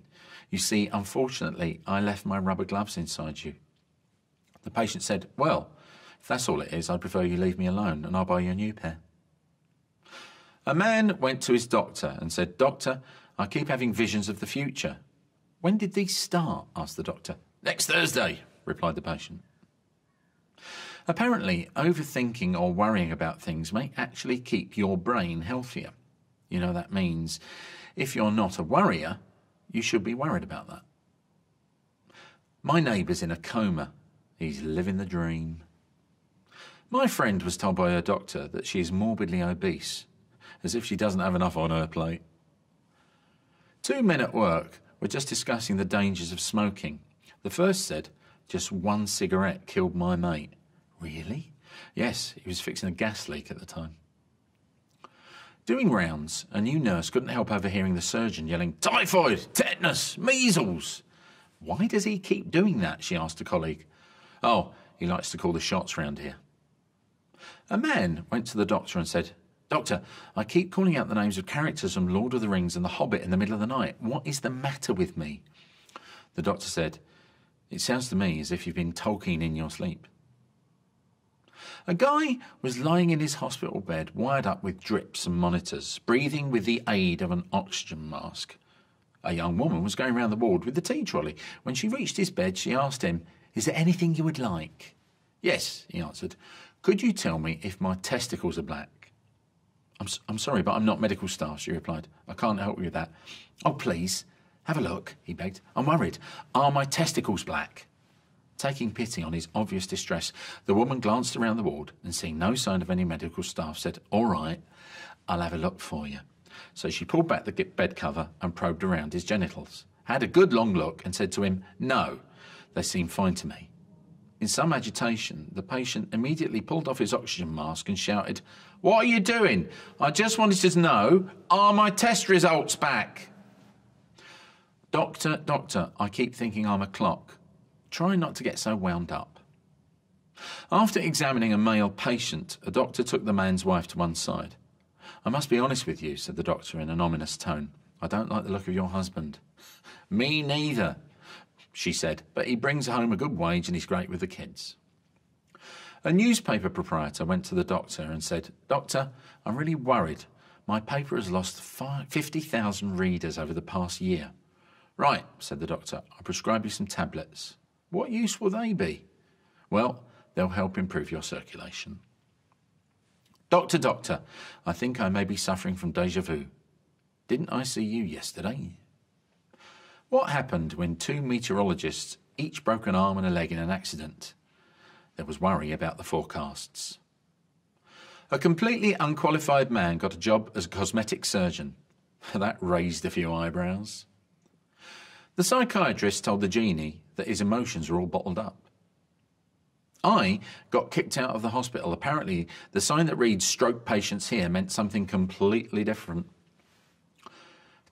You see, unfortunately, I left my rubber gloves inside you. The patient said, Well, if that's all it is, I'd prefer you leave me alone and I'll buy you a new pair. A man went to his doctor and said, Doctor, I keep having visions of the future. When did these start? asked the doctor. Next Thursday, replied the patient. Apparently, overthinking or worrying about things may actually keep your brain healthier. You know, that means if you're not a worrier, you should be worried about that. My neighbour's in a coma. He's living the dream. My friend was told by her doctor that she is morbidly obese, as if she doesn't have enough on her plate. Two men at work were just discussing the dangers of smoking. The first said, Just one cigarette killed my mate. Really? Yes, he was fixing a gas leak at the time. Doing rounds, a new nurse couldn't help overhearing the surgeon yelling, Typhoid, tetanus, measles. Why does he keep doing that? she asked a colleague. Oh, he likes to call the shots round here. A man went to the doctor and said, Doctor, I keep calling out the names of characters from Lord of the Rings and The Hobbit in the middle of the night. What is the matter with me? The doctor said, It sounds to me as if you've been Tolkien in your sleep. A guy was lying in his hospital bed, wired up with drips and monitors, breathing with the aid of an oxygen mask. A young woman was going round the ward with the tea trolley. When she reached his bed, she asked him, Is there anything you would like? Yes, he answered. Could you tell me if my testicles are black? I'm, I'm sorry, but I'm not medical staff, she replied. I can't help you with that. Oh, please, have a look, he begged. I'm worried. Are my testicles black? Taking pity on his obvious distress, the woman glanced around the ward and seeing no sign of any medical staff said, All right, I'll have a look for you. So she pulled back the bed cover and probed around his genitals, had a good long look and said to him, No, they seem fine to me. In some agitation, the patient immediately pulled off his oxygen mask and shouted, What are you doing? I just wanted to know, are my test results back? Doctor, doctor, I keep thinking I'm a clock. Try not to get so wound up. After examining a male patient, a doctor took the man's wife to one side. I must be honest with you, said the doctor in an ominous tone. I don't like the look of your husband. Me neither, she said, but he brings home a good wage and he's great with the kids. A newspaper proprietor went to the doctor and said, Doctor, I'm really worried. My paper has lost 50,000 readers over the past year. Right, said the doctor, I'll prescribe you some tablets. What use will they be? Well, they'll help improve your circulation. Doctor, doctor, I think I may be suffering from deja vu. Didn't I see you yesterday? What happened when two meteorologists each broke an arm and a leg in an accident? There was worry about the forecasts. A completely unqualified man got a job as a cosmetic surgeon. that raised a few eyebrows. The psychiatrist told the genie that his emotions were all bottled up. I got kicked out of the hospital. Apparently, the sign that reads stroke patients here meant something completely different.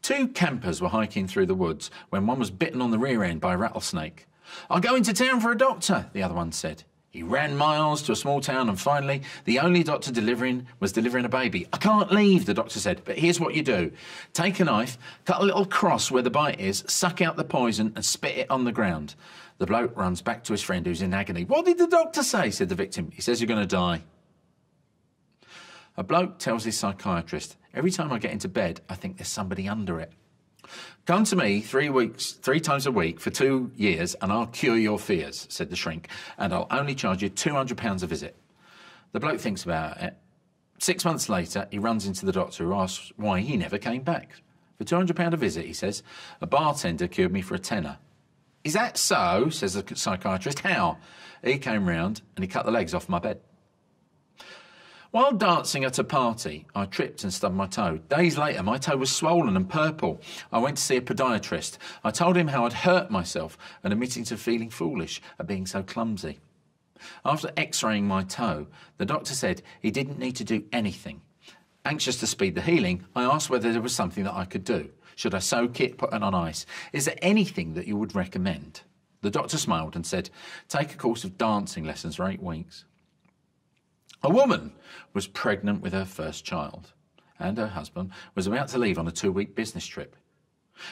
Two campers were hiking through the woods when one was bitten on the rear end by a rattlesnake. I'll go into town for a doctor, the other one said. He ran miles to a small town and finally, the only doctor delivering was delivering a baby. I can't leave, the doctor said, but here's what you do. Take a knife, cut a little cross where the bite is, suck out the poison and spit it on the ground. The bloke runs back to his friend who's in agony. What did the doctor say? said the victim. He says you're going to die. A bloke tells his psychiatrist, every time I get into bed, I think there's somebody under it. Come to me three weeks, three times a week for two years, and I'll cure your fears, said the shrink, and I'll only charge you £200 a visit. The bloke thinks about it. Six months later, he runs into the doctor who asks why he never came back. For £200 a visit, he says, a bartender cured me for a tenner. Is that so? says the psychiatrist. How? He came round and he cut the legs off my bed. While dancing at a party, I tripped and stubbed my toe. Days later, my toe was swollen and purple. I went to see a podiatrist. I told him how I'd hurt myself and admitting to feeling foolish at being so clumsy. After x raying my toe, the doctor said he didn't need to do anything. Anxious to speed the healing, I asked whether there was something that I could do. Should I soak it, put it on ice? Is there anything that you would recommend? The doctor smiled and said, Take a course of dancing lessons for eight weeks. A woman was pregnant with her first child, and her husband was about to leave on a two week business trip.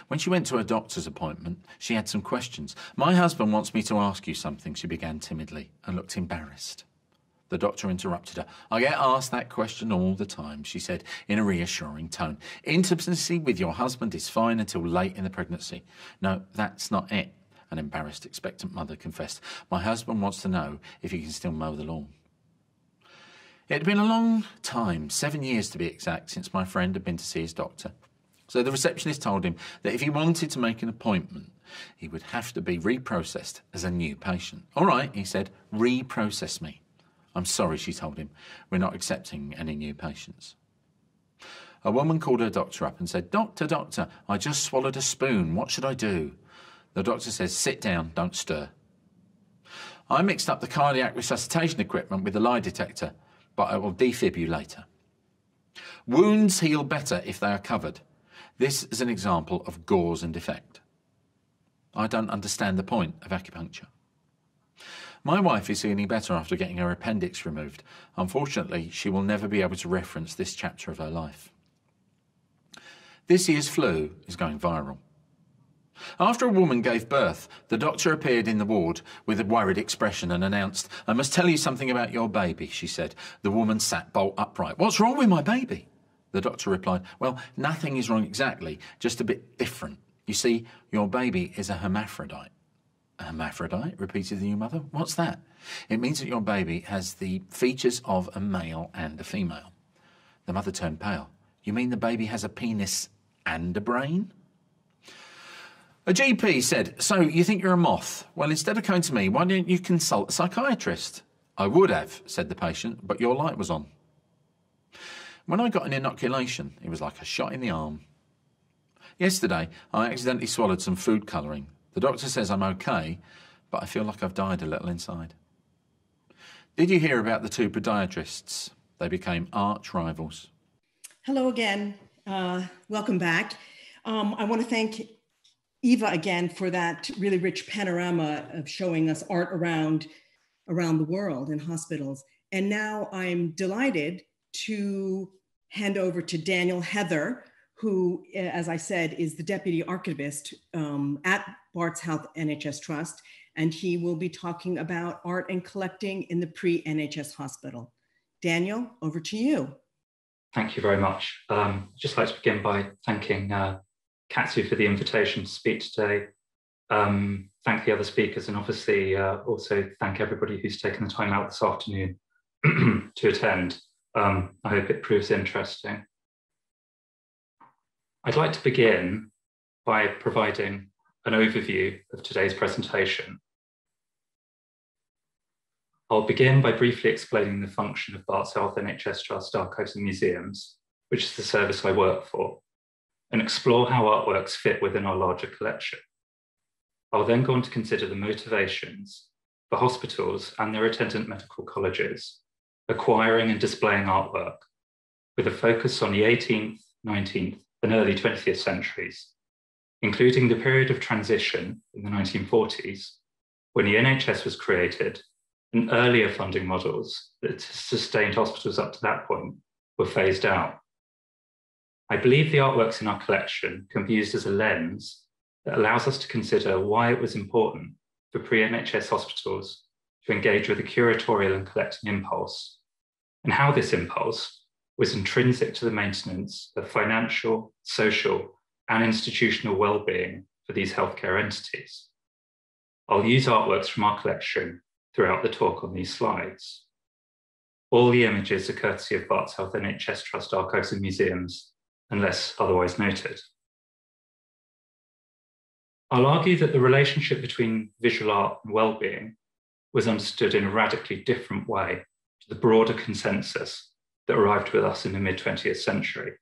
When she went to her doctor's appointment, she had some questions. My husband wants me to ask you something, she began timidly and looked embarrassed. The doctor interrupted her. I get asked that question all the time, she said in a reassuring tone. Intimacy with your husband is fine until late in the pregnancy. No, that's not it, an embarrassed, expectant mother confessed. My husband wants to know if he can still mow the lawn. It had been a long time, seven years to be exact, since my friend had been to see his doctor. So the receptionist told him that if he wanted to make an appointment, he would have to be reprocessed as a new patient. All right, he said, reprocess me. I'm sorry, she told him. We're not accepting any new patients. A woman called her doctor up and said, Doctor, doctor, I just swallowed a spoon. What should I do? The doctor says, Sit down, don't stir. I mixed up the cardiac resuscitation equipment with the lie detector but I will defib you later. Wounds heal better if they are covered. This is an example of gauze and defect. I don't understand the point of acupuncture. My wife is feeling better after getting her appendix removed. Unfortunately, she will never be able to reference this chapter of her life. This year's flu is going viral. After a woman gave birth, the doctor appeared in the ward with a worried expression and announced, I must tell you something about your baby, she said. The woman sat bolt upright. What's wrong with my baby? The doctor replied, Well, nothing is wrong exactly, just a bit different. You see, your baby is a hermaphrodite. A hermaphrodite? repeated the new mother. What's that? It means that your baby has the features of a male and a female. The mother turned pale. You mean the baby has a penis and a brain? A GP said, So you think you're a moth? Well, instead of coming to me, why don't you consult a psychiatrist? I would have, said the patient, but your light was on. When I got an inoculation, it was like a shot in the arm. Yesterday, I accidentally swallowed some food colouring. The doctor says I'm okay, but I feel like I've died a little inside. Did you hear about the two podiatrists? They became arch rivals. Hello again. Uh, welcome back. Um, I want to thank Eva again for that really rich panorama of showing us art around, around the world in hospitals. And now I'm delighted to hand over to Daniel Heather, who, as I said, is the deputy archivist um, at Barts Health NHS Trust. And he will be talking about art and collecting in the pre NHS hospital. Daniel, over to you. Thank you very much. Um, just like to begin by thanking uh, Catsou for the invitation to speak today. Um, thank the other speakers and obviously uh, also thank everybody who's taken the time out this afternoon to attend. Um, I hope it proves interesting. I'd like to begin by providing an overview of today's presentation. I'll begin by briefly explaining the function of Barts Health NHS Trust Archives and Museums, which is the service I work for and explore how artworks fit within our larger collection. I'll then go on to consider the motivations for hospitals and their attendant medical colleges acquiring and displaying artwork with a focus on the 18th, 19th, and early 20th centuries, including the period of transition in the 1940s when the NHS was created and earlier funding models that sustained hospitals up to that point were phased out. I believe the artworks in our collection can be used as a lens that allows us to consider why it was important for pre NHS hospitals to engage with a curatorial and collecting impulse, and how this impulse was intrinsic to the maintenance of financial, social, and institutional well-being for these healthcare entities. I'll use artworks from our collection throughout the talk on these slides. All the images are courtesy of Barts Health NHS Trust archives and museums, unless otherwise noted. I'll argue that the relationship between visual art and well-being was understood in a radically different way to the broader consensus that arrived with us in the mid 20th century,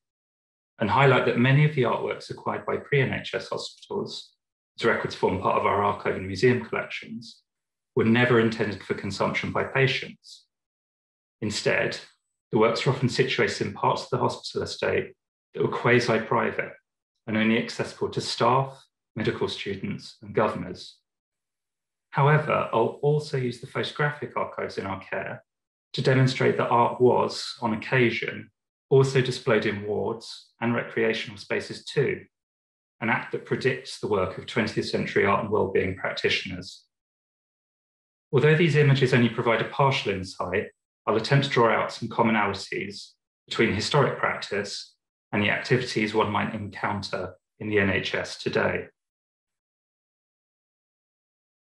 and highlight that many of the artworks acquired by pre NHS hospitals, as records form part of our archive and museum collections, were never intended for consumption by patients. Instead, the works were often situated in parts of the hospital estate that were quasi private and only accessible to staff, medical students, and governors. However, I'll also use the photographic archives in our care to demonstrate that art was, on occasion, also displayed in wards and recreational spaces too, an act that predicts the work of 20th century art and well-being practitioners. Although these images only provide a partial insight, I'll attempt to draw out some commonalities between historic practice and the activities one might encounter in the NHS today.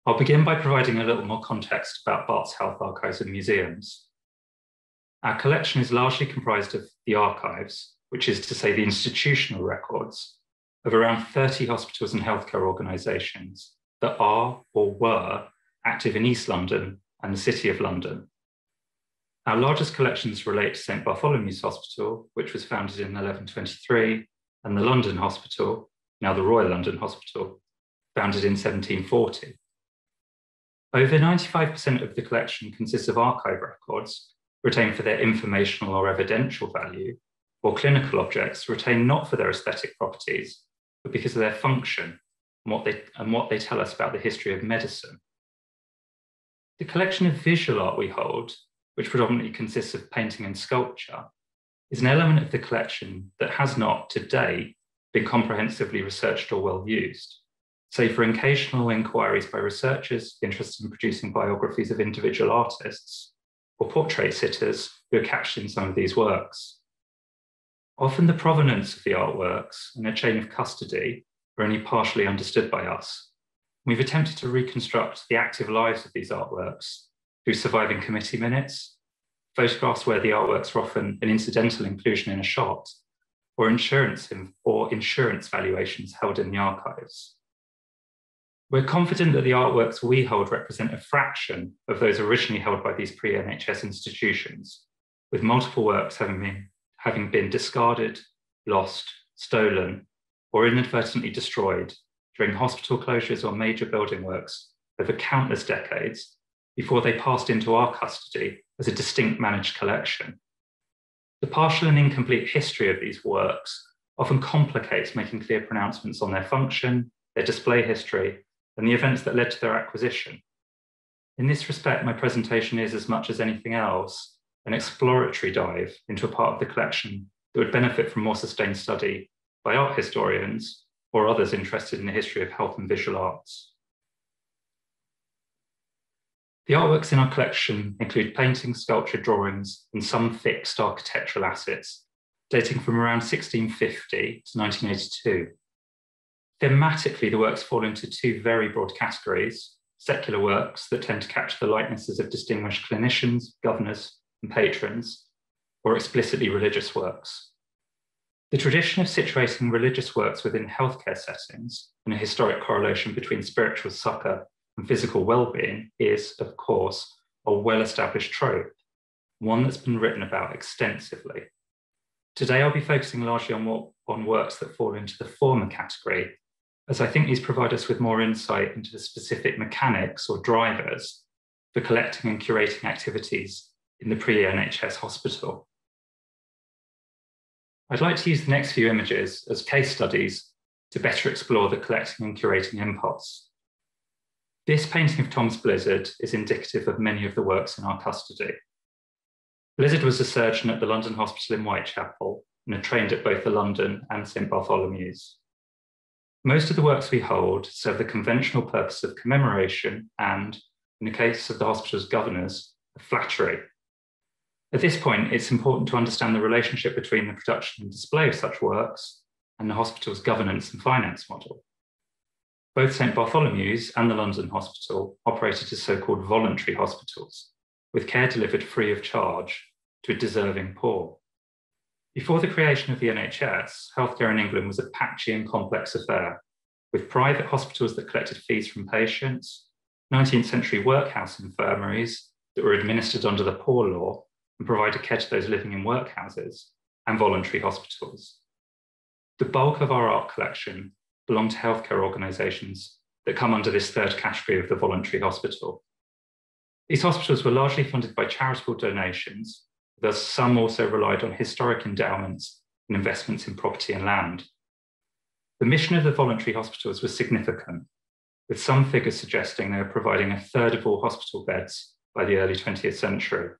I'll begin by providing a little more context about Barts Health Archives and Museums. Our collection is largely comprised of the archives, which is to say the institutional records, of around 30 hospitals and healthcare organisations that are or were active in East London and the City of London. Our largest collections relate to St Bartholomew's Hospital, which was founded in 1123, and the London Hospital, now the Royal London Hospital, founded in 1740. Over 95% of the collection consists of archive records retained for their informational or evidential value, or clinical objects retained not for their aesthetic properties, but because of their function and what they, and what they tell us about the history of medicine. The collection of visual art we hold, which predominantly consists of painting and sculpture, is an element of the collection that has not, to date, been comprehensively researched or well used, save for occasional inquiries by researchers interested in producing biographies of individual artists or portrait sitters who are captured in some of these works. Often the provenance of the artworks and their chain of custody are only partially understood by us. We've attempted to reconstruct the active lives of these artworks through surviving committee minutes, photographs where the artworks were often an incidental inclusion in a shot, or insurance, or insurance valuations held in the archives. We're confident that the artworks we hold represent a fraction of those originally held by these pre-NHS institutions, with multiple works having been, having been discarded, lost, stolen, or inadvertently destroyed during hospital closures or major building works over countless decades before they passed into our custody as a distinct managed collection. The partial and incomplete history of these works often complicates making clear pronouncements on their function, their display history, and the events that led to their acquisition. In this respect, my presentation is, as much as anything else, an exploratory dive into a part of the collection that would benefit from more sustained study by art historians or others interested in the history of health and visual arts. The artworks in our collection include paintings, sculpture, drawings, and some fixed architectural assets dating from around 1650 to 1982. Thematically, the works fall into two very broad categories secular works that tend to capture the likenesses of distinguished clinicians, governors, and patrons, or explicitly religious works. The tradition of situating religious works within healthcare settings and a historic correlation between spiritual succor and physical well-being is, of course, a well-established trope, one that's been written about extensively. Today, I'll be focusing largely on, what, on works that fall into the former category as I think these provide us with more insight into the specific mechanics or drivers for collecting and curating activities in the pre-NHS hospital. I'd like to use the next few images as case studies to better explore the collecting and curating impulse. This painting of Thomas Blizard is indicative of many of the works in our custody. Blizzard was a surgeon at the London Hospital in Whitechapel and had trained at both the London and St Bartholomew's. Most of the works we hold serve the conventional purpose of commemoration and, in the case of the hospital's governors, flattery. At this point, it's important to understand the relationship between the production and display of such works and the hospital's governance and finance model. Both St Bartholomew's and the London Hospital operated as so-called voluntary hospitals, with care delivered free of charge to a deserving poor. Before the creation of the NHS, healthcare in England was a patchy and complex affair, with private hospitals that collected fees from patients, 19th century workhouse infirmaries that were administered under the Poor Law and provided care to those living in workhouses, and voluntary hospitals. The bulk of our art collection belong to healthcare organisations that come under this third category of the voluntary hospital. These hospitals were largely funded by charitable donations, thus some also relied on historic endowments and investments in property and land. The mission of the voluntary hospitals was significant, with some figures suggesting they were providing a third of all hospital beds by the early 20th century.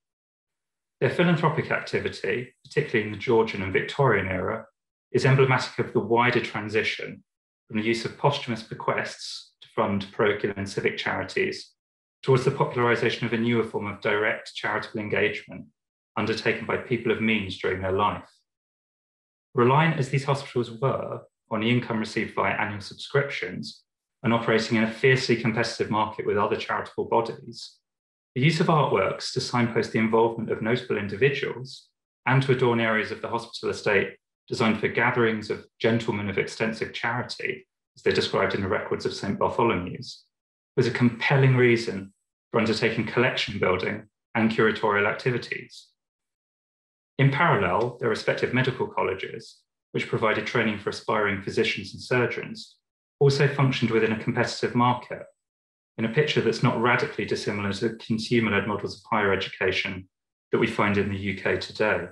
Their philanthropic activity, particularly in the Georgian and Victorian era, is emblematic of the wider transition from the use of posthumous bequests to fund parochial and civic charities towards the popularization of a newer form of direct charitable engagement undertaken by people of means during their life. Reliant as these hospitals were on the income received via annual subscriptions and operating in a fiercely competitive market with other charitable bodies, the use of artworks to signpost the involvement of notable individuals and to adorn areas of the hospital estate designed for gatherings of gentlemen of extensive charity, as they're described in the records of St. Bartholomew's, was a compelling reason for undertaking collection building and curatorial activities. In parallel, their respective medical colleges, which provided training for aspiring physicians and surgeons, also functioned within a competitive market in a picture that's not radically dissimilar to consumer-led models of higher education that we find in the UK today.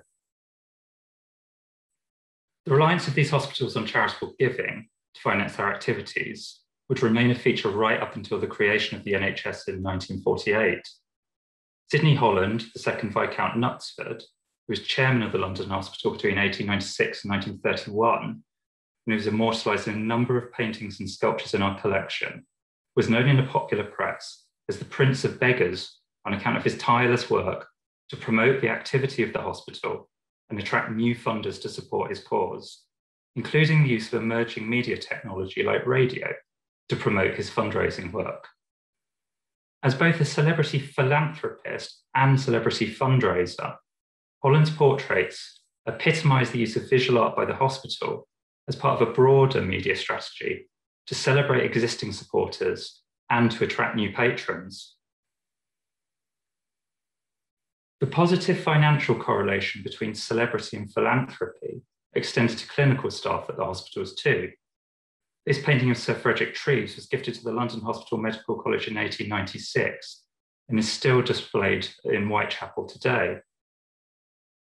The reliance of these hospitals on charitable giving to finance their activities would remain a feature right up until the creation of the NHS in 1948. Sidney Holland, the second Viscount Knutsford, who was chairman of the London Hospital between 1896 and 1931, and who was immortalised in a number of paintings and sculptures in our collection, was known in the popular press as the Prince of Beggars on account of his tireless work to promote the activity of the hospital and attract new funders to support his cause, including the use of emerging media technology like radio to promote his fundraising work. As both a celebrity philanthropist and celebrity fundraiser, Holland's portraits epitomise the use of visual art by the hospital as part of a broader media strategy to celebrate existing supporters and to attract new patrons. The positive financial correlation between celebrity and philanthropy extended to clinical staff at the hospitals too. This painting of Sir Frederick Treves was gifted to the London Hospital Medical College in 1896 and is still displayed in Whitechapel today.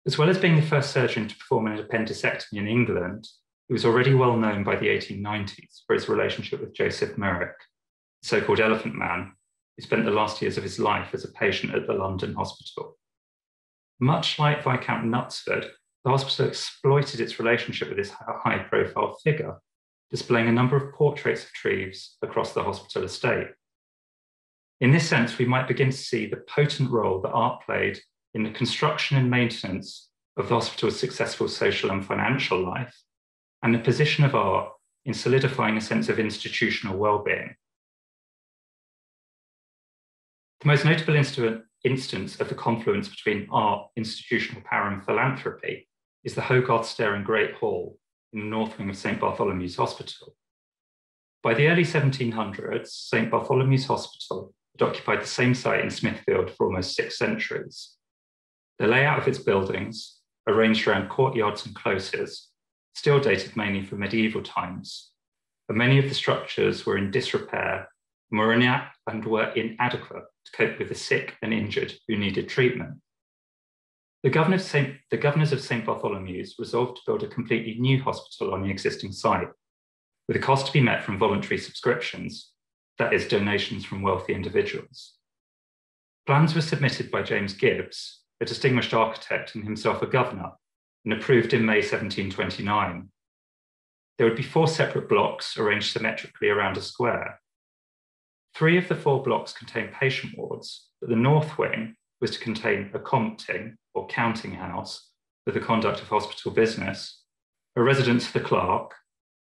As well as being the first surgeon to perform an appendicectomy in England, he was already well known by the 1890s for his relationship with Joseph Merrick, the so called Elephant Man, who spent the last years of his life as a patient at the London Hospital. Much like Viscount Knutsford, the hospital exploited its relationship with this high profile figure, displaying a number of portraits of Treves across the hospital estate. In this sense, we might begin to see the potent role that art played in the construction and maintenance of the hospital's successful social and financial life, and the position of art in solidifying a sense of institutional well-being. The most notable instance of the confluence between art, institutional power, and philanthropy is the Hogarth Stair and Great Hall in the north wing of St. Bartholomew's Hospital. By the early 1700s, St. Bartholomew's Hospital had occupied the same site in Smithfield for almost six centuries. The layout of its buildings, arranged around courtyards and closes, still dated mainly from medieval times, but many of the structures were in disrepair and and were inadequate to cope with the sick and injured who needed treatment. The, governor Saint, the governors of St. Bartholomew's resolved to build a completely new hospital on the existing site, with a cost to be met from voluntary subscriptions, that is, donations from wealthy individuals. Plans were submitted by James Gibbs, a distinguished architect and himself a governor, and approved in May 1729. There would be four separate blocks arranged symmetrically around a square. Three of the four blocks contained patient wards, but the north wing was to contain a compting or counting house for the conduct of hospital business, a residence for the clerk,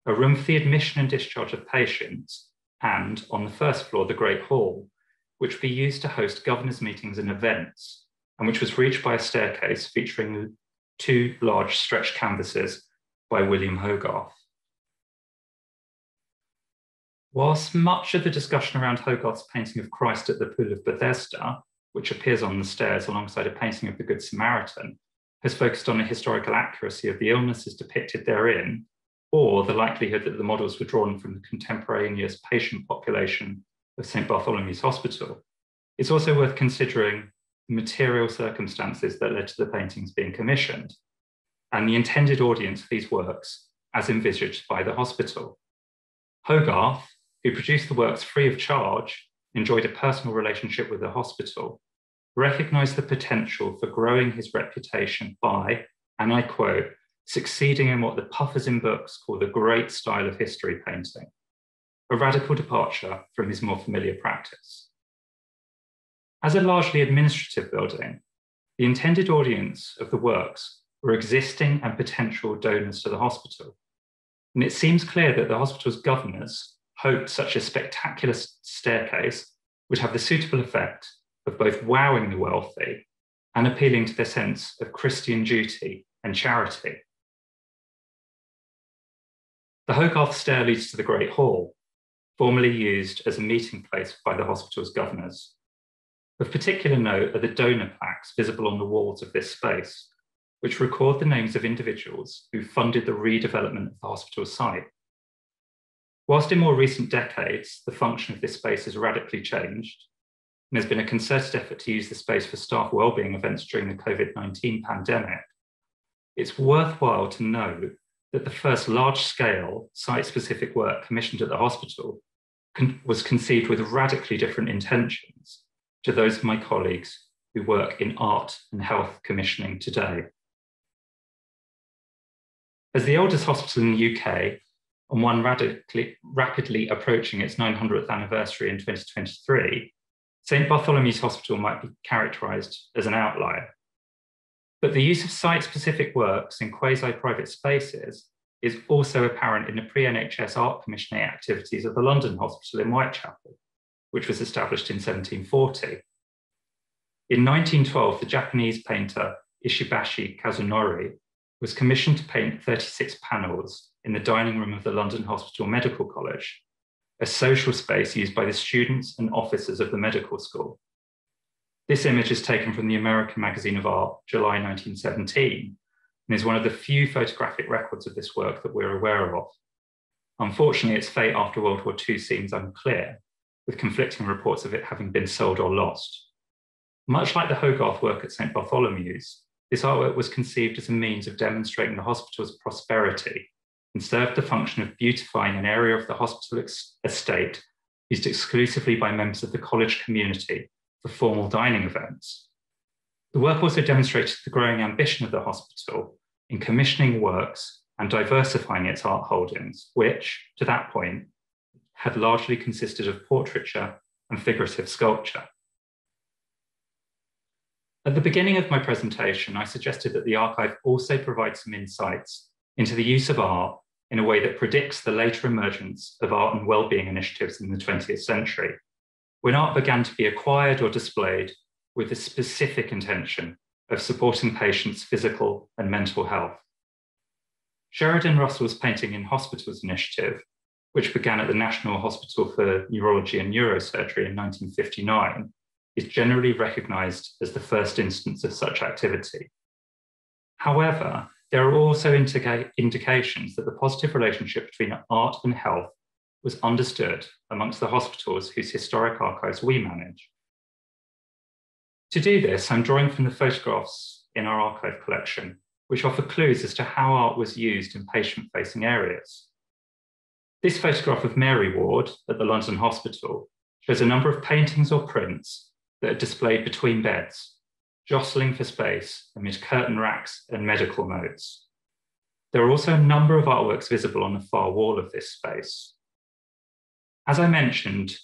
a room for the admission and discharge of patients, and on the first floor, the Great Hall, which would be used to host governors' meetings and events, and which was reached by a staircase featuring two large stretched canvases by William Hogarth. Whilst much of the discussion around Hogarth's painting of Christ at the Pool of Bethesda, which appears on the stairs alongside a painting of the Good Samaritan, has focused on the historical accuracy of the illnesses depicted therein, or the likelihood that the models were drawn from the contemporaneous patient population of St. Bartholomew's Hospital, it's also worth considering the material circumstances that led to the paintings being commissioned and the intended audience for these works as envisaged by the hospital. Hogarth, who produced the works free of charge, enjoyed a personal relationship with the hospital, recognized the potential for growing his reputation by, and I quote, succeeding in what the puffers in books call the great style of history painting, a radical departure from his more familiar practice. As a largely administrative building, the intended audience of the works were existing and potential donors to the hospital. And it seems clear that the hospital's governors hoped such a spectacular staircase would have the suitable effect of both wowing the wealthy and appealing to their sense of Christian duty and charity. The Hogarth Stair leads to the Great Hall, formerly used as a meeting place by the hospital's governors. Of particular note are the donor plaques visible on the walls of this space, which record the names of individuals who funded the redevelopment of the hospital site. Whilst in more recent decades, the function of this space has radically changed, and there's been a concerted effort to use the space for staff wellbeing events during the COVID-19 pandemic, it's worthwhile to note that the first large-scale site-specific work commissioned at the hospital con was conceived with radically different intentions to those of my colleagues who work in art and health commissioning today. As the oldest hospital in the UK, and one radically, rapidly approaching its 900th anniversary in 2023, St. Bartholomew's Hospital might be characterised as an outlier. But the use of site-specific works in quasi-private spaces is also apparent in the pre-NHS art commissioning activities of the London Hospital in Whitechapel, which was established in 1740. In 1912, the Japanese painter Ishibashi Kazunori was commissioned to paint 36 panels in the dining room of the London Hospital Medical College, a social space used by the students and officers of the medical school. This image is taken from the American Magazine of Art, July 1917, and is one of the few photographic records of this work that we're aware of. Unfortunately, its fate after World War II seems unclear, with conflicting reports of it having been sold or lost. Much like the Hogarth work at St. Bartholomew's, this artwork was conceived as a means of demonstrating the hospital's prosperity and served the function of beautifying an area of the hospital estate used exclusively by members of the college community for formal dining events. The work also demonstrated the growing ambition of the hospital in commissioning works and diversifying its art holdings, which, to that point, had largely consisted of portraiture and figurative sculpture. At the beginning of my presentation, I suggested that the archive also provides some insights into the use of art in a way that predicts the later emergence of art and well-being initiatives in the 20th century, when art began to be acquired or displayed with the specific intention of supporting patients' physical and mental health. Sheridan Russell's Painting in Hospitals initiative, which began at the National Hospital for Neurology and Neurosurgery in 1959, is generally recognized as the first instance of such activity. However, there are also indica indications that the positive relationship between art and health was understood amongst the hospitals whose historic archives we manage. To do this, I'm drawing from the photographs in our archive collection, which offer clues as to how art was used in patient-facing areas. This photograph of Mary Ward at the London Hospital shows a number of paintings or prints that are displayed between beds, jostling for space amid curtain racks and medical notes. There are also a number of artworks visible on the far wall of this space. As I mentioned,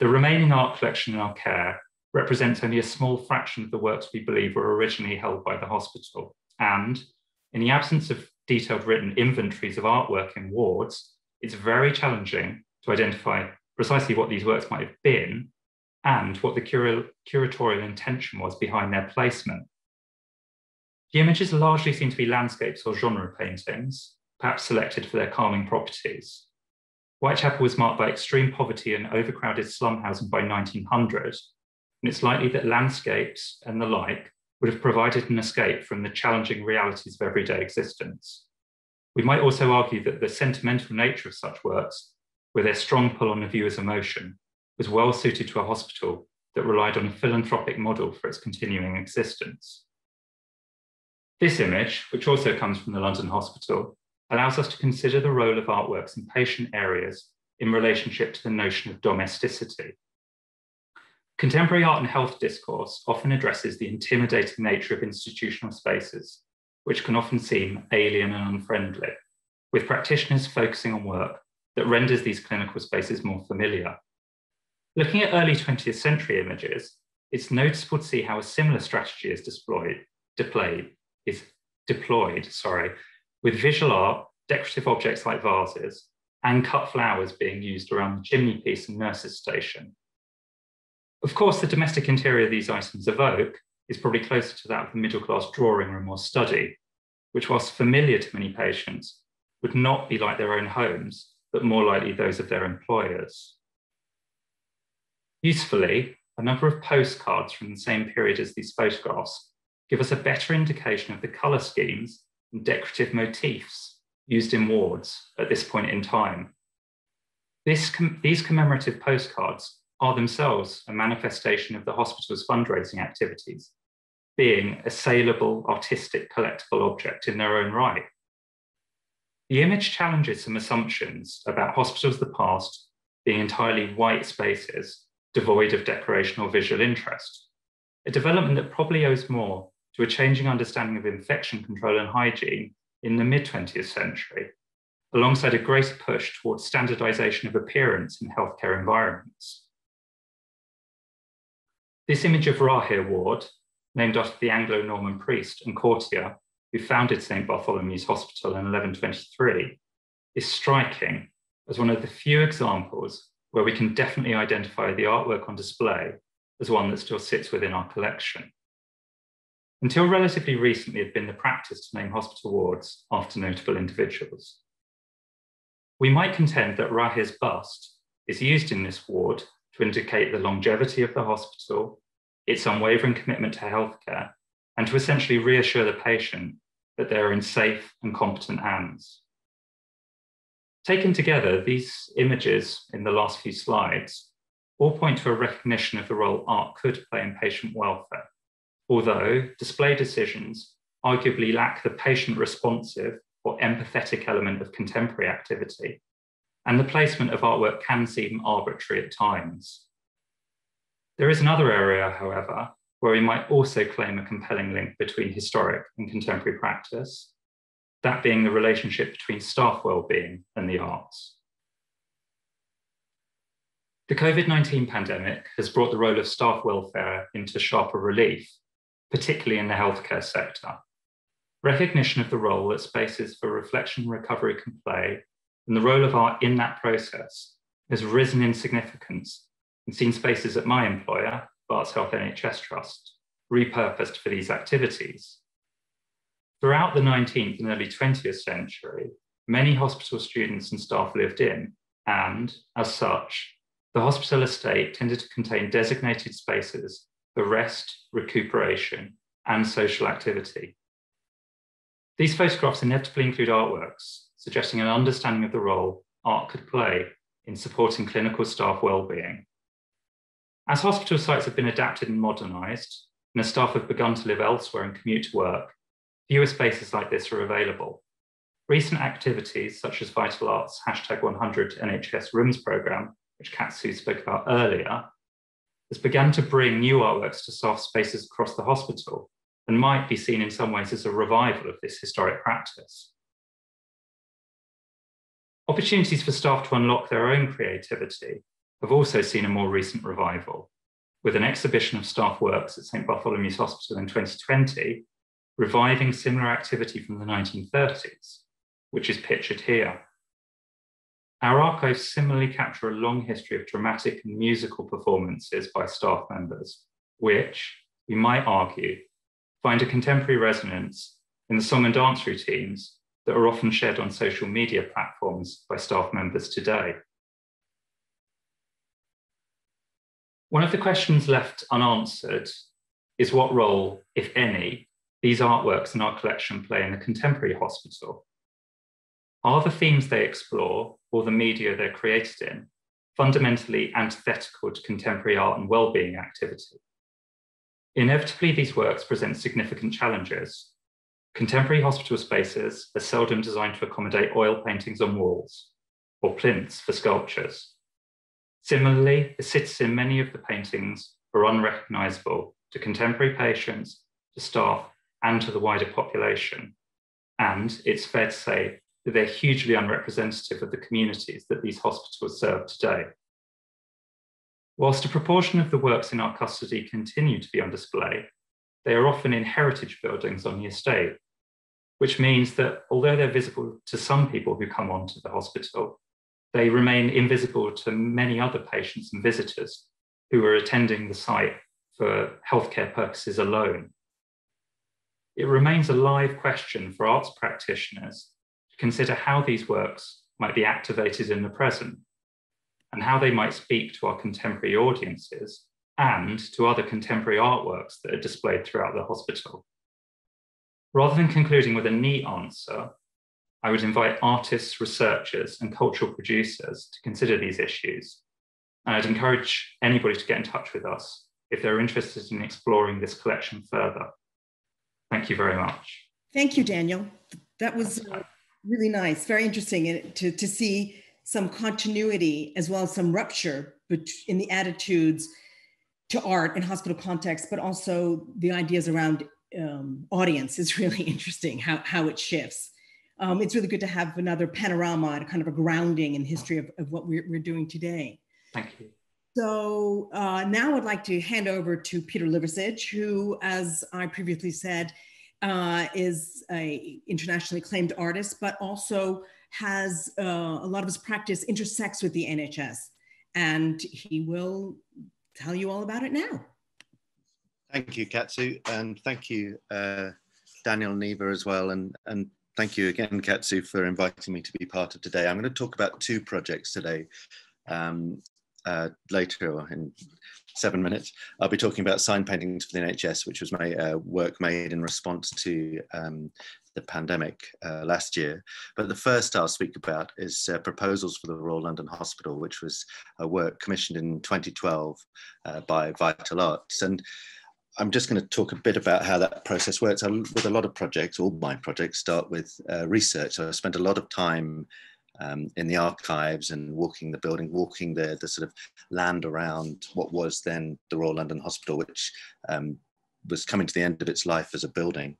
the remaining art collection in our care represents only a small fraction of the works we believe were originally held by the hospital. And in the absence of detailed written inventories of artwork in wards, it's very challenging to identify precisely what these works might have been and what the cura- curatorial intention was behind their placement. The images largely seem to be landscapes or genre paintings, perhaps selected for their calming properties. Whitechapel was marked by extreme poverty and overcrowded slum housing by 1900, and it's likely that landscapes and the like would have provided an escape from the challenging realities of everyday existence. We might also argue that the sentimental nature of such works, with their strong pull on the viewer's emotion, was well suited to a hospital that relied on a philanthropic model for its continuing existence. This image, which also comes from the London Hospital, allows us to consider the role of artworks in patient areas in relationship to the notion of domesticity. Contemporary art and health discourse often addresses the intimidating nature of institutional spaces, which can often seem alien and unfriendly, with practitioners focusing on work that renders these clinical spaces more familiar. Looking at early 20th century images, it's noticeable to see how a similar strategy is displayed, deployed, is deployed, sorry, with visual art, decorative objects like vases, and cut flowers being used around the chimney piece and nurse's station. Of course, the domestic interior these items evoke is probably closer to that of the middle class drawing room or study, which, whilst familiar to many patients, would not be like their own homes, but more likely those of their employers. Usefully, a number of postcards from the same period as these photographs give us a better indication of the colour schemes and decorative motifs used in wards at this point in time. Com these commemorative postcards are themselves a manifestation of the hospital's fundraising activities, being a saleable, artistic, collectible object in their own right. The image challenges some assumptions about hospitals of the past being entirely white spaces, devoid of decoration or visual interest, a development that probably owes more to a changing understanding of infection control and hygiene in the mid 20th century, alongside a greater push towards standardization of appearance in healthcare environments. This image of Rahere Ward, named after the Anglo Norman priest and courtier who founded St. Bartholomew's Hospital in 1123, is striking as one of the few examples where we can definitely identify the artwork on display as one that still sits within our collection. Until relatively recently, it had been the practice to name hospital wards after notable individuals. We might contend that Rahere's bust is used in this ward to indicate the longevity of the hospital, its unwavering commitment to healthcare, and to essentially reassure the patient that they are in safe and competent hands. Taken together, these images in the last few slides all point to a recognition of the role art could play in patient welfare, although display decisions arguably lack the patient responsive or empathetic element of contemporary activity and the placement of artwork can seem arbitrary at times. There is another area, however, where we might also claim a compelling link between historic and contemporary practice, that being the relationship between staff well-being and the arts. The COVID-19 pandemic has brought the role of staff welfare into sharper relief, particularly in the healthcare sector. Recognition of the role that spaces for reflection and recovery can play and the role of art in that process has risen in significance and seen spaces at my employer, Barts Health NHS Trust, repurposed for these activities. Throughout the 19th and early 20th century, many hospital students and staff lived in, and as such, the hospital estate tended to contain designated spaces for rest, recuperation, and social activity. These photographs inevitably include artworks suggesting an understanding of the role art could play in supporting clinical staff well-being. As hospital sites have been adapted and modernised, and as staff have begun to live elsewhere and commute to work, fewer spaces like this are available. recent activities such as Vital Arts hashtag 100 NHS Rooms programme, which Catsou spoke about earlier, has begun to bring new artworks to staff spaces across the hospital and might be seen in some ways as a revival of this historic practice. Opportunities for staff to unlock their own creativity have also seen a more recent revival, with an exhibition of staff works at St Bartholomew's Hospital in 2020, reviving similar activity from the 1930s, which is pictured here. Our archives similarly capture a long history of dramatic and musical performances by staff members, which, we might argue, find a contemporary resonance in the song and dance routines that are often shared on social media platforms by staff members today. One of the questions left unanswered is what role, if any, these artworks in our collection play in a contemporary hospital. Are the themes they explore or the media they're created in fundamentally antithetical to contemporary art and well-being activity? Inevitably, these works present significant challenges, Contemporary hospital spaces are seldom designed to accommodate oil paintings on walls or plinths for sculptures. Similarly, the sitters in many of the paintings are unrecognizable to contemporary patients, to staff, and to the wider population. And it's fair to say that they're hugely unrepresentative of the communities that these hospitals serve today. Whilst a proportion of the works in our custody continue to be on display, they are often in heritage buildings on the estate, which means that although they're visible to some people who come onto the hospital, they remain invisible to many other patients and visitors who are attending the site for healthcare purposes alone. It remains a live question for arts practitioners to consider how these works might be activated in the present and how they might speak to our contemporary audiences and to other contemporary artworks that are displayed throughout the hospital. Rather than concluding with a neat answer, I would invite artists, researchers, and cultural producers to consider these issues. And I'd encourage anybody to get in touch with us if they're interested in exploring this collection further. Thank you very much. Thank you, Daniel. That was uh, really nice, very interesting to, to see some continuity as well as some rupture in the attitudes to art in hospital context, but also the ideas around um, audience is really interesting how, how it shifts. Um, it's really good to have another panorama and kind of a grounding in history of, of what we're, we're doing today. Thank you. So uh, now I'd like to hand over to Peter Liversidge, who, as I previously said, uh, is a internationally acclaimed artist, but also has uh, a lot of his practice intersects with the NHS. And he will tell you all about it now. Thank you, Catsou, and thank you, uh, Daniel Neva as well, and and thank you again, Catsou, for inviting me to be part of today. I'm going to talk about two projects today. Um, uh, later in seven minutes, I'll be talking about sign paintings for the NHS, which was my uh, work made in response to um, the pandemic uh, last year. But the first I'll speak about is uh, Proposals for the Royal London Hospital, which was a work commissioned in 2012 uh, by Vital Arts. And I'm just going to talk a bit about how that process works. I, with a lot of projects, all my projects start with uh, research. So I spent a lot of time um, in the archives and walking the building, walking the, the sort of land around what was then the Royal London Hospital, which um, was coming to the end of its life as a building.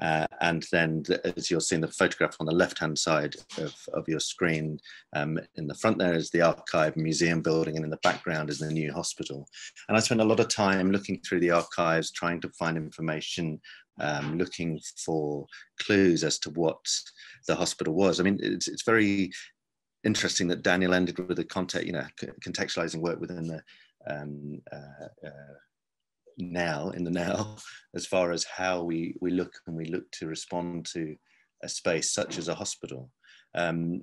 Uh, and then, as you'll see in the photograph on the left-hand side of, of your screen, um, in the front there is the archive museum building, and in the background is the new hospital. And I spent a lot of time looking through the archives, trying to find information, um, looking for clues as to what the hospital was. I mean, it's, it's very interesting that Daniel ended with the context, you know, contextualizing work within the um, uh, uh, now in the now as far as how we we look and we look to respond to a space such as a hospital um,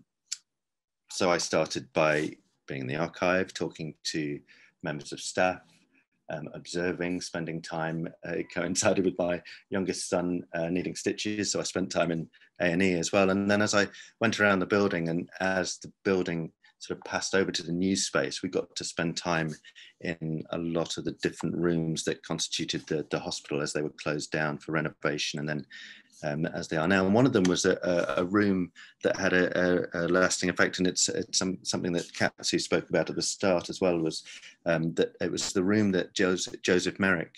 so i started by being in the archive talking to members of staff um, observing spending time uh, it coincided with my youngest son uh, needing stitches. So i spent time in a&e as well. And then as i went around the building and as the building sort of passed over to the new space, we got to spend time in a lot of the different rooms that constituted the, the hospital as they were closed down for renovation and then um, as they are now. And one of them was a, a room that had a, a, lasting effect, and it's, it's some, something that Catsou spoke about at the start as well. Was um, that it was the room that Joseph, Joseph Merrick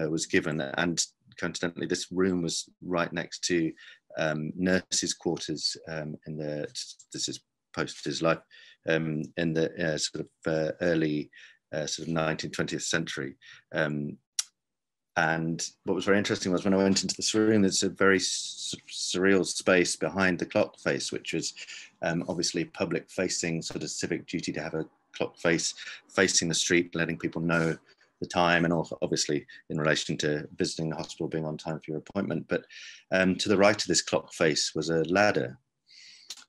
uh, was given, and coincidentally, this room was right next to um, nurses' quarters um, in the. This is post his life um, in the uh, sort of uh, early uh, sort of 19th, 20th century. And what was very interesting was when I went into this room, there's a very surreal space behind the clock face, which was um, obviously public facing sort of civic duty to have a clock face facing the street, letting people know the time and also obviously in relation to visiting the hospital being on time for your appointment. But um, to the right of this clock face was a ladder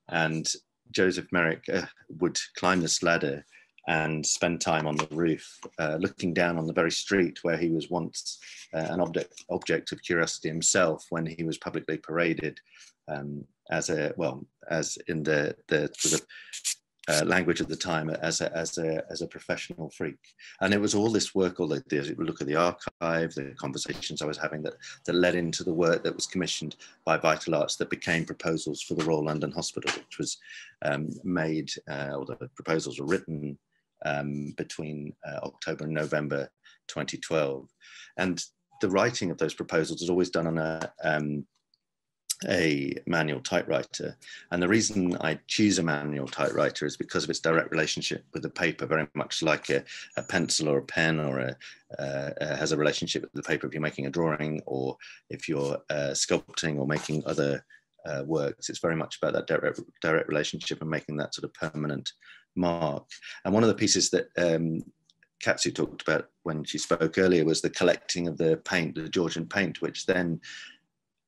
and Joseph Merrick uh, would climb this ladder and spend time on the roof, uh, looking down on the very street where he was once uh, an object, object of curiosity himself when he was publicly paraded um, as a, well, as in the, the sort of uh, language the time as a, as, a, as a professional freak. And it was all this work, all the, the look at the archive, the conversations I was having that, that led into the work that was commissioned by Vital Arts that became proposals for the Royal London Hospital, which was um, made, uh, or the proposals were written um, between uh, October and November 2012. And the writing of those proposals is always done on a, um, a manual typewriter. And the reason I choose a manual typewriter is because of its direct relationship with the paper, very much like a, a pencil or a pen or a, uh, uh, has a relationship with the paper if you're making a drawing or if you're uh, sculpting or making other uh, works. It's very much about that direct, direct relationship and making that sort of permanent mark. And one of the pieces that um, Catsou talked about when she spoke earlier was the collecting of the paint, the Georgian paint, which then,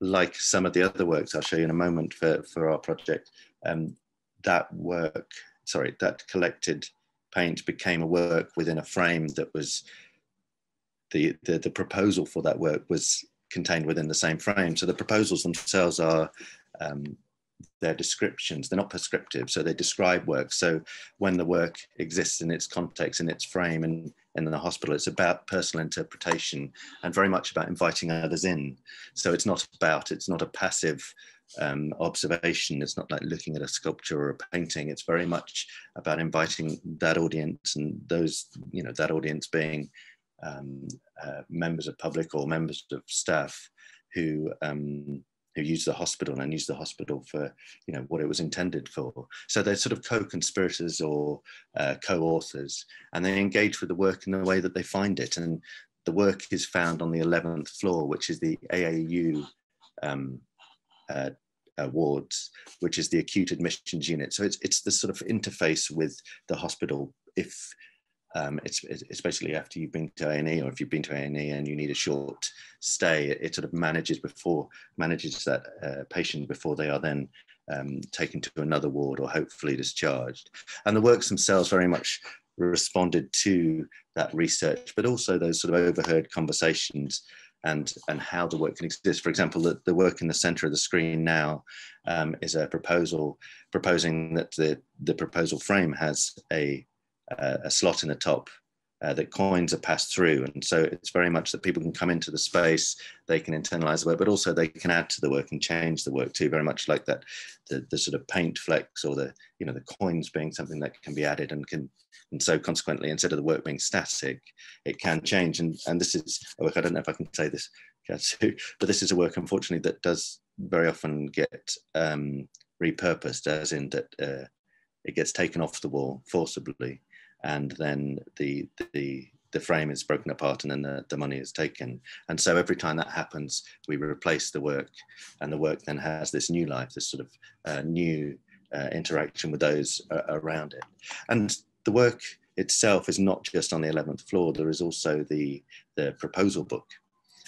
like some of the other works I'll show you in a moment for, for our project, um, that work, sorry, that collected paint became a work within a frame that was, the, the, the proposal for that work was contained within the same frame. So the proposals themselves are um, their descriptions. They're not prescriptive, so they describe work. So when the work exists in its context, in its frame, and in the hospital, it's about personal interpretation and very much about inviting others in. So it's not about, it's not a passive um, observation. It's not like looking at a sculpture or a painting. It's very much about inviting that audience and those, you know, that audience being um, uh, members of public or members of staff who um, who use the hospital and use the hospital for you know what it was intended for. So they're sort of co-conspirators or uh, co-authors, and they engage with the work in the way that they find it. And the work is found on the 11th floor, which is the AAU um, uh, wards, which is the acute admissions unit. So it's it's the sort of interface with the hospital if um, it's, it's basically after you've been to A&E or if you've been to A&E and you need a short stay, it, it sort of manages before, manages that uh, patient before they are then um, taken to another ward or hopefully discharged. And the works themselves very much responded to that research, but also those sort of overheard conversations and, and how the work can exist. For example, the, the work in the center of the screen now um, is a proposal proposing that the, the proposal frame has a uh, a slot in the top uh, that coins are passed through. And so it's very much that people can come into the space, they can internalize the work, but also they can add to the work and change the work too, very much like that, the, the sort of paint flecks or the, you know, the coins being something that can be added and can, and so consequently, instead of the work being static, it can change. And, and this is a work, I don't know if I can say this, but this is a work, unfortunately, that does very often get um, repurposed, as in that uh, it gets taken off the wall forcibly and then the the the frame is broken apart and then the, the money is taken. And so every time that happens, we replace the work and the work then has this new life, this sort of uh, new uh, interaction with those uh, around it. And the work itself is not just on the 11th floor, there is also the, the proposal book.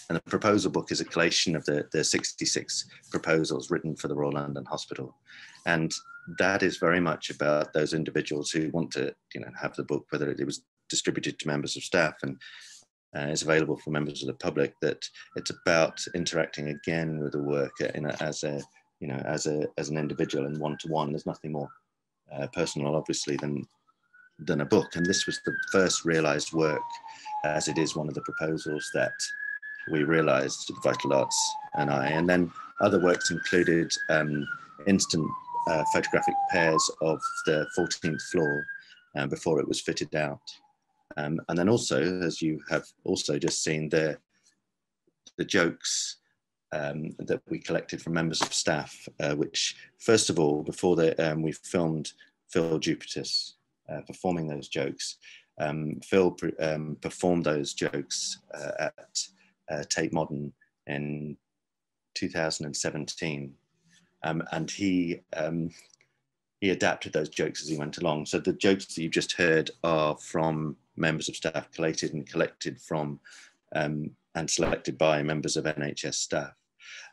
And the proposal book is a collation of the, the 66 proposals written for the Royal London Hospital. And that is very much about those individuals who want to, you know, have the book, whether it was distributed to members of staff and uh, is available for members of the public. That it's about interacting again with the work in a, as a, you know, as a as an individual and one to one. There's nothing more uh, personal, obviously, than than a book. And this was the first realized work, as it is one of the proposals that we realized Vital Arts and I. And then other works included um, instant uh, photographic pairs of the 14th floor uh, before it was fitted out. Um, and then also, as you have also just seen, the, the jokes um, that we collected from members of staff, uh, which first of all, before the, um, we filmed Phill Jupitus uh, performing those jokes, um, Phill um, performed those jokes uh, at uh, Tate Modern in 2017. Um, and he um, he adapted those jokes as he went along. So the jokes that you've just heard are from members of staff collated and collected from um, and selected by members of NHS staff.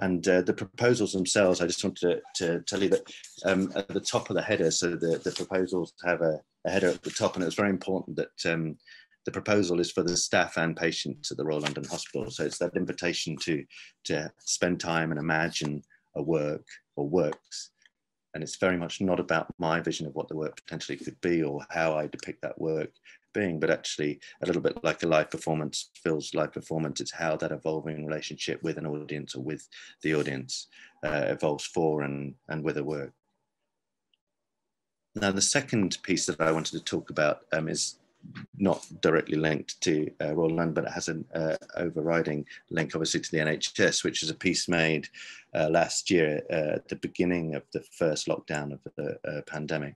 And uh, the proposals themselves, I just wanted to, to tell you that um, at the top of the header, so the, the proposals have a, a, header at the top, and it's very important that um, the proposal is for the staff and patients at the Royal London Hospital. So it's that invitation to, to spend time and imagine a work or works. And it's very much not about my vision of what the work potentially could be or how I depict that work being, but actually a little bit like a live performance, Phill's live performance. It's how that evolving relationship with an audience or with the audience uh, evolves for and, and with a work. Now, the second piece that I wanted to talk about um, is not directly linked to uh, Royal London, but it has an uh, overriding link, obviously, to the NHS, which is a piece made uh, last year uh, at the beginning of the first lockdown of the uh, pandemic.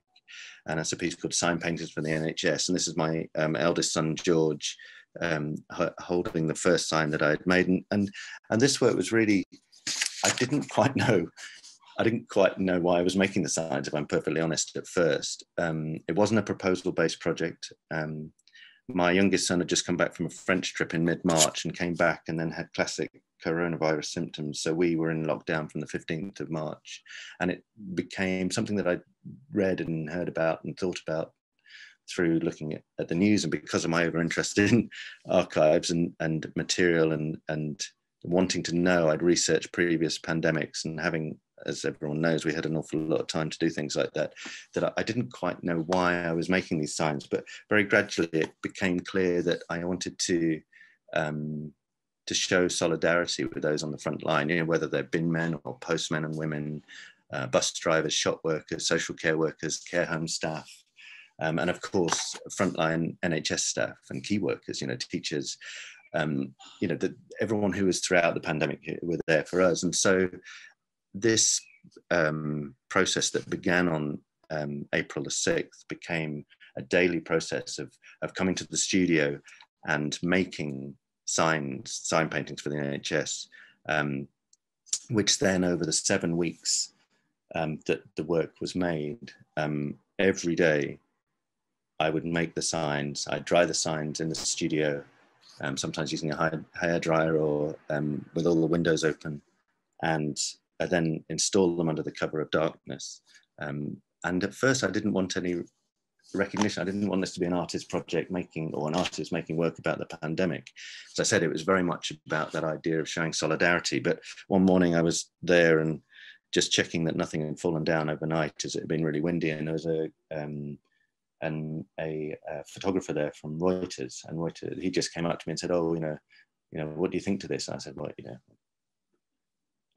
And it's a piece called Sign Painters for the NHS. And this is my um, eldest son, George, um, holding the first sign that I'd made. And, and, and this work was really, I didn't quite know I didn't quite know why I was making the signs, if I'm perfectly honest, at first. Um, it wasn't a proposal based project. Um, my youngest son had just come back from a French trip in mid March and came back and then had classic coronavirus symptoms. So we were in lockdown from the 15th of March. And it became something that I read and heard about and thought about through looking at, at the news. And because of my over interest in archives and, and material and, and wanting to know, I'd researched previous pandemics and having as everyone knows, we had an awful lot of time to do things like that, that I didn't quite know why I was making these signs, but very gradually it became clear that I wanted to um, to show solidarity with those on the front line, you know, whether they're bin men or postmen and women, uh, bus drivers, shop workers, social care workers, care home staff, um, and of course, frontline NHS staff and key workers, you know, teachers, um, you know, that everyone who was throughout the pandemic were there for us. And so this um, process that began on um, April the 6th became a daily process of, of coming to the studio and making signs, sign paintings for the NHS, um, which then over the seven weeks um, that the work was made, um, every day I would make the signs, I'd dry the signs in the studio, um, sometimes using a hair dryer or with all the windows open. And I then install them under the cover of darkness. Um, and at first, I didn't want any recognition. I didn't want this to be an artist project making or an artist making work about the pandemic. As I said, it was very much about that idea of showing solidarity. But one morning, I was there and just checking that nothing had fallen down overnight, as it had been really windy, and there was a um, a, a, photographer there from Reuters, and Reuters, he just came up to me and said, "Oh, you know, you know, what do you think to this?" And I said, "Well, you know,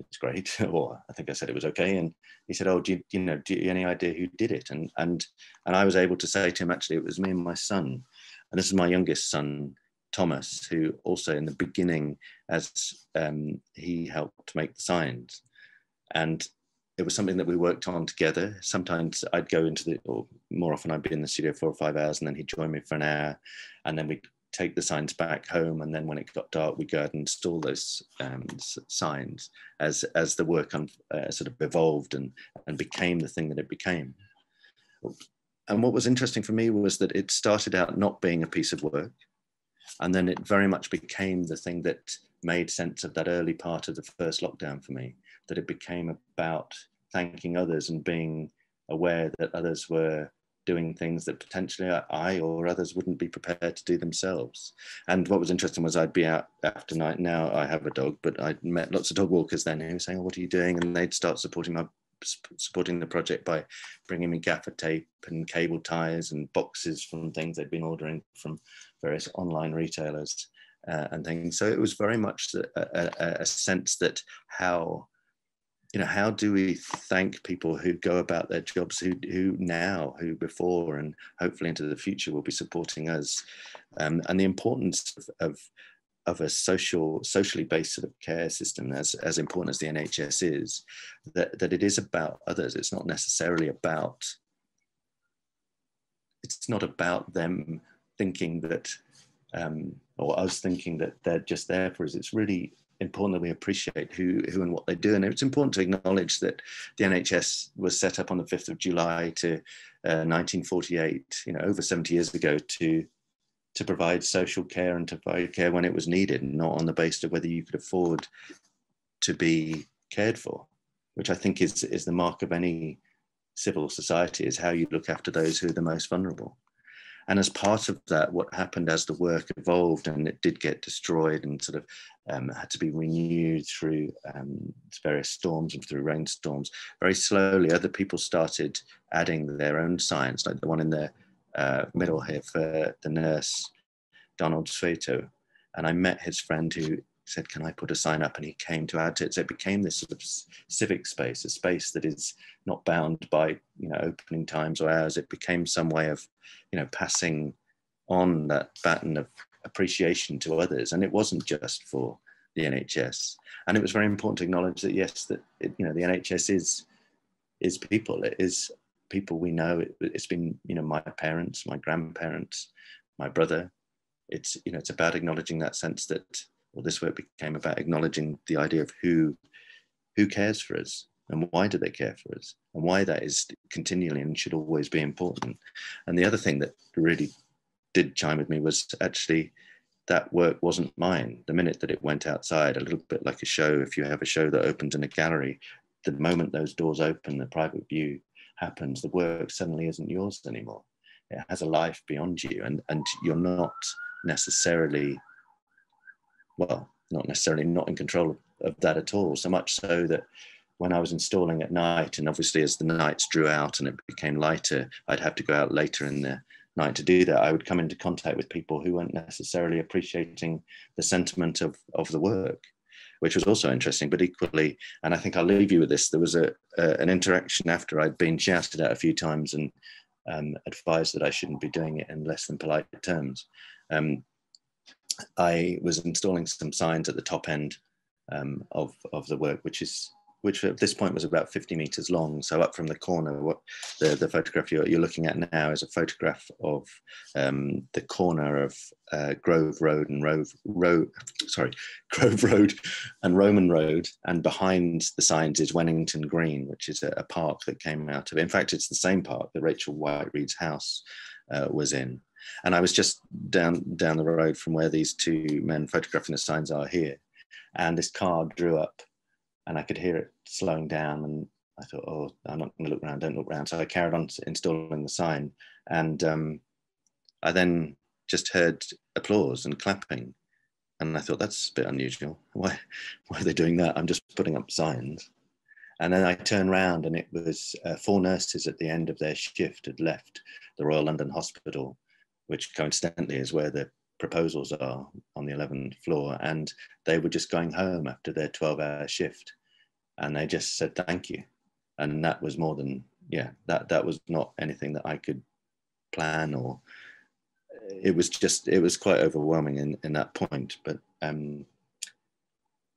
it's great. or I think I said it was okay. And he said, oh, do you, you know, do you any idea who did it? And, and, and I was able to say to him, actually, it was me and my son. And this is my youngest son, Thomas, who also in the beginning, as um, he helped to make the signs. And it was something that we worked on together. Sometimes I'd go into the, or more often I'd be in the studio four or five hours, and then he'd join me for an hour, and then we'd take the signs back home, and then when it got dark, we go and install those um, signs as as the work uh, sort of evolved and and became the thing that it became. And what was interesting for me was that it started out not being a piece of work, and then it very much became the thing that made sense of that early part of the first lockdown for me. That it became about thanking others and being aware that others were doing things that potentially I or others wouldn't be prepared to do themselves. And what was interesting was I'd be out after night. Now I have a dog, but I'd met lots of dog walkers then who were saying, oh, "What are you doing?" And they'd start supporting my supporting the project by bringing me gaffer tape and cable ties and boxes from things they'd been ordering from various online retailers. uh, and things. So it was very much a, a, a, sense that how, you know, how do we thank people who go about their jobs, who, who now, who before, and hopefully into the future will be supporting us, um, and the importance of, of of a social, socially based sort of care system, as, as important as the NHS is, that, that it is about others. It's not necessarily about, it's not about them thinking that, um, or us thinking that they're just there for us. It's really important that we appreciate who, who and what they do. And it's important to acknowledge that the NHS was set up on the 5th of July to uh, 1948, you know, over 70 years ago to to provide social care and to provide care when it was needed, not on the basis of whether you could afford to be cared for, which I think is, is the mark of any civil society, is how you look after those who are the most vulnerable. And as part of that, what happened as the work evolved and it did get destroyed and sort of um, had to be renewed through um, various storms and through rainstorms, very slowly other people started adding their own science, like the one in the uh, middle here for the nurse, Donald Sveto. And I met his friend who said, Can I put a sign up? And he came to add to it. So it became this sort of civic space, a space that is not bound by you know opening times or hours. It became some way of you know passing on that baton of appreciation to others. And it wasn't just for the NHS. And it was very important to acknowledge that yes, that it, you know the NHS is is people. It is people we know. It, has been, you know, my parents, my grandparents, my brother. It's, you know, it's about acknowledging that sense that, well, this work became about acknowledging the idea of who, who cares for us and why do they care for us and why that is continually and should always be important. And the other thing that really did chime with me was actually that work wasn't mine. The minute that it went outside, a little bit like a show, if you have a show that opens in a gallery, the moment those doors open, the private view happens, the work suddenly isn't yours anymore. It has a life beyond you, and, and you're not necessarily, well, not necessarily not in control of, that at all. So much so that when I was installing at night, and obviously as the nights drew out and it became lighter, I'd have to go out later in the night to do that. I would come into contact with people who weren't necessarily appreciating the sentiment of, of the work which was also interesting, but equally, and I think I'll leave you with this. There was a, a an interaction after I'd been shouted at a few times and um, advised that I shouldn't be doing it in less than polite terms. Um, I was installing some signs at the top end um, of of the work, which is which at this point was about 50 meters long. So up from the corner, what the, the photograph you're, you're looking at now is a photograph of um, the corner of uh, Grove Road and Rove, Road, sorry, Grove Road and Roman Road. And behind the signs is Wennington Green, which is a, a park that came out of, in fact, it's the same park that Rachel Whiteread's house uh, was in. And I was just down, down the road from where these two men photographing the signs are here. And this car drew up and I could hear it slowing down. And I thought, oh, I'm not going to look around, don't look around. So I carried on installing the sign. And um, I then just heard applause and clapping. And I thought, that's a bit unusual. Why, why are they doing that? I'm just putting up signs. And then I turned around and it was uh, four nurses at the end of their shift had left the Royal London Hospital, which coincidentally is where the proposals are on the 11th floor. And they were just going home after their 12 hour shift. And they just said, thank you. And that was more than, yeah, that, that was not anything that I could plan or it was just, it was quite overwhelming in, in that point. But um,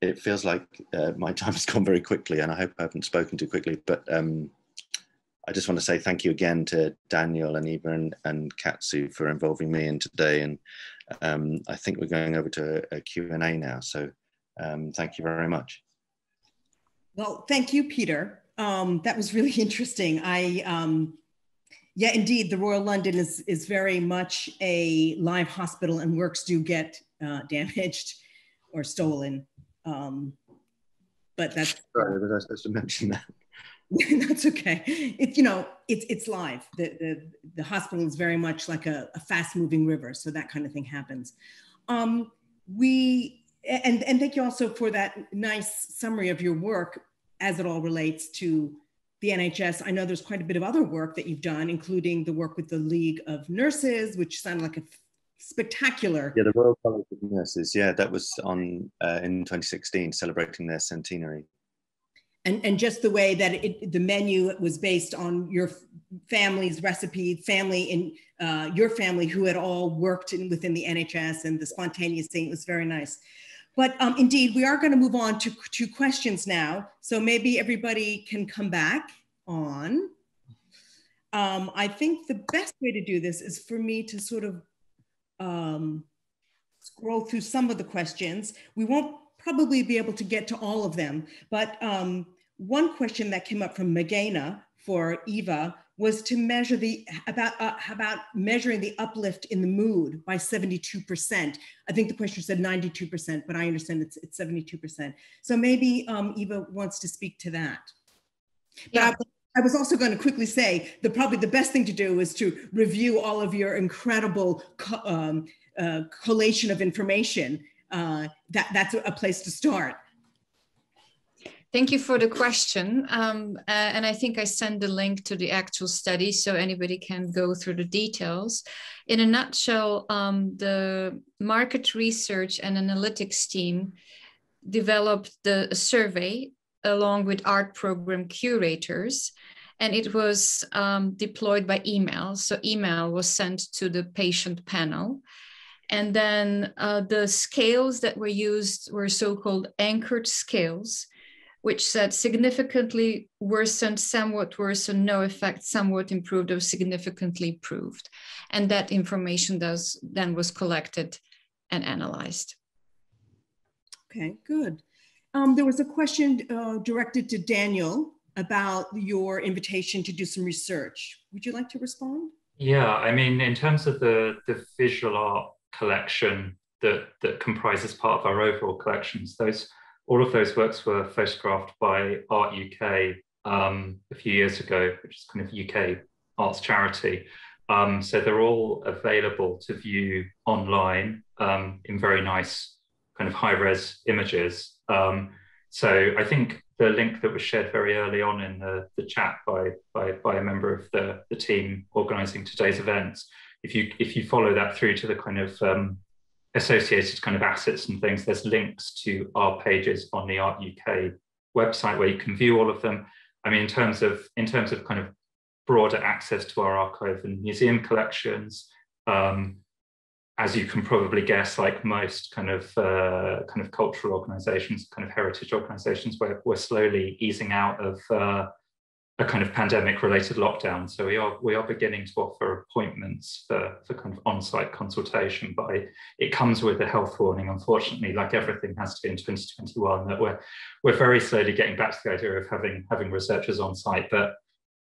it feels like uh, my time has gone very quickly and I hope I haven't spoken too quickly, but um, I just want to say thank you again to Daniel and Eva and, and Catsou for involving me in today. And um, I think we're going over to a, a Q&A now. So um, thank you very much. Well, thank you, Peter. Um, that was really interesting. I, um, yeah, indeed, the Royal London is, is very much a live hospital and works do get uh, damaged or stolen. Um, but that's- Sorry, I was supposed to mention that? That's okay. It's you know it's it's live. The the, the hospital is very much like a, a fast moving river, so that kind of thing happens. Um, we and and thank you also for that nice summary of your work as it all relates to the NHS. I know there's quite a bit of other work that you've done, including the work with the League of Nurses, which sounded like a spectacular. Yeah, the Royal College of Nurses. Yeah, that was on uh, in 2016, celebrating their centenary. And, and just the way that it, the menu was based on your family's recipe, family in uh, your family who had all worked in, within the NHS and the spontaneous thing was very nice. But um, indeed, we are going to move on to, to questions now. So maybe everybody can come back on. Um, I think the best way to do this is for me to sort of um, scroll through some of the questions. We won't probably be able to get to all of them, but um, one question that came up from Magana for Eva was to measure the about uh, about measuring the uplift in the mood by 72%. I think the question said 92%, but I understand it's, it's 72%. So maybe um, Eva wants to speak to that. Yeah. But I, I was also going to quickly say that probably the best thing to do is to review all of your incredible co um, uh, collation of information. Uh, that, that's a place to start. Thank you for the question. Um, uh, and I think I send the link to the actual study so anybody can go through the details. In a nutshell, um, the market research and analytics team developed the survey along with art program curators and it was um, deployed by email. So email was sent to the patient panel. And then uh, the scales that were used were so-called anchored scales which said significantly worsened, somewhat worsened, no effect, somewhat improved, or significantly improved. And that information does, then was collected and analyzed. Okay, good. Um, there was a question uh, directed to Daniel about your invitation to do some research. Would you like to respond? Yeah, I mean, in terms of the, the visual art collection that, that comprises part of our overall collections, those all of those works were photographed by Art UK um, a few years ago, which is kind of UK arts charity. Um, so they're all available to view online um, in very nice kind of high res images. Um, so I think the link that was shared very early on in the, the chat by, by, by a member of the, the team organizing today's events, if you if you follow that through to the kind of um, associated kind of assets and things, there's links to our pages on the Art UK website where you can view all of them. I mean, in terms of in terms of kind of broader access to our archive and museum collections, um, as you can probably guess, like most kind of uh, kind of cultural organisations, kind of heritage organisations, we're, we're slowly easing out of uh, a kind of pandemic related lockdown. So we are we are beginning to offer appointments for, for kind of on-site consultation, but I, it comes with a health warning, unfortunately, like everything has to be in 2021, that we're we're very slowly getting back to the idea of having having researchers on site. But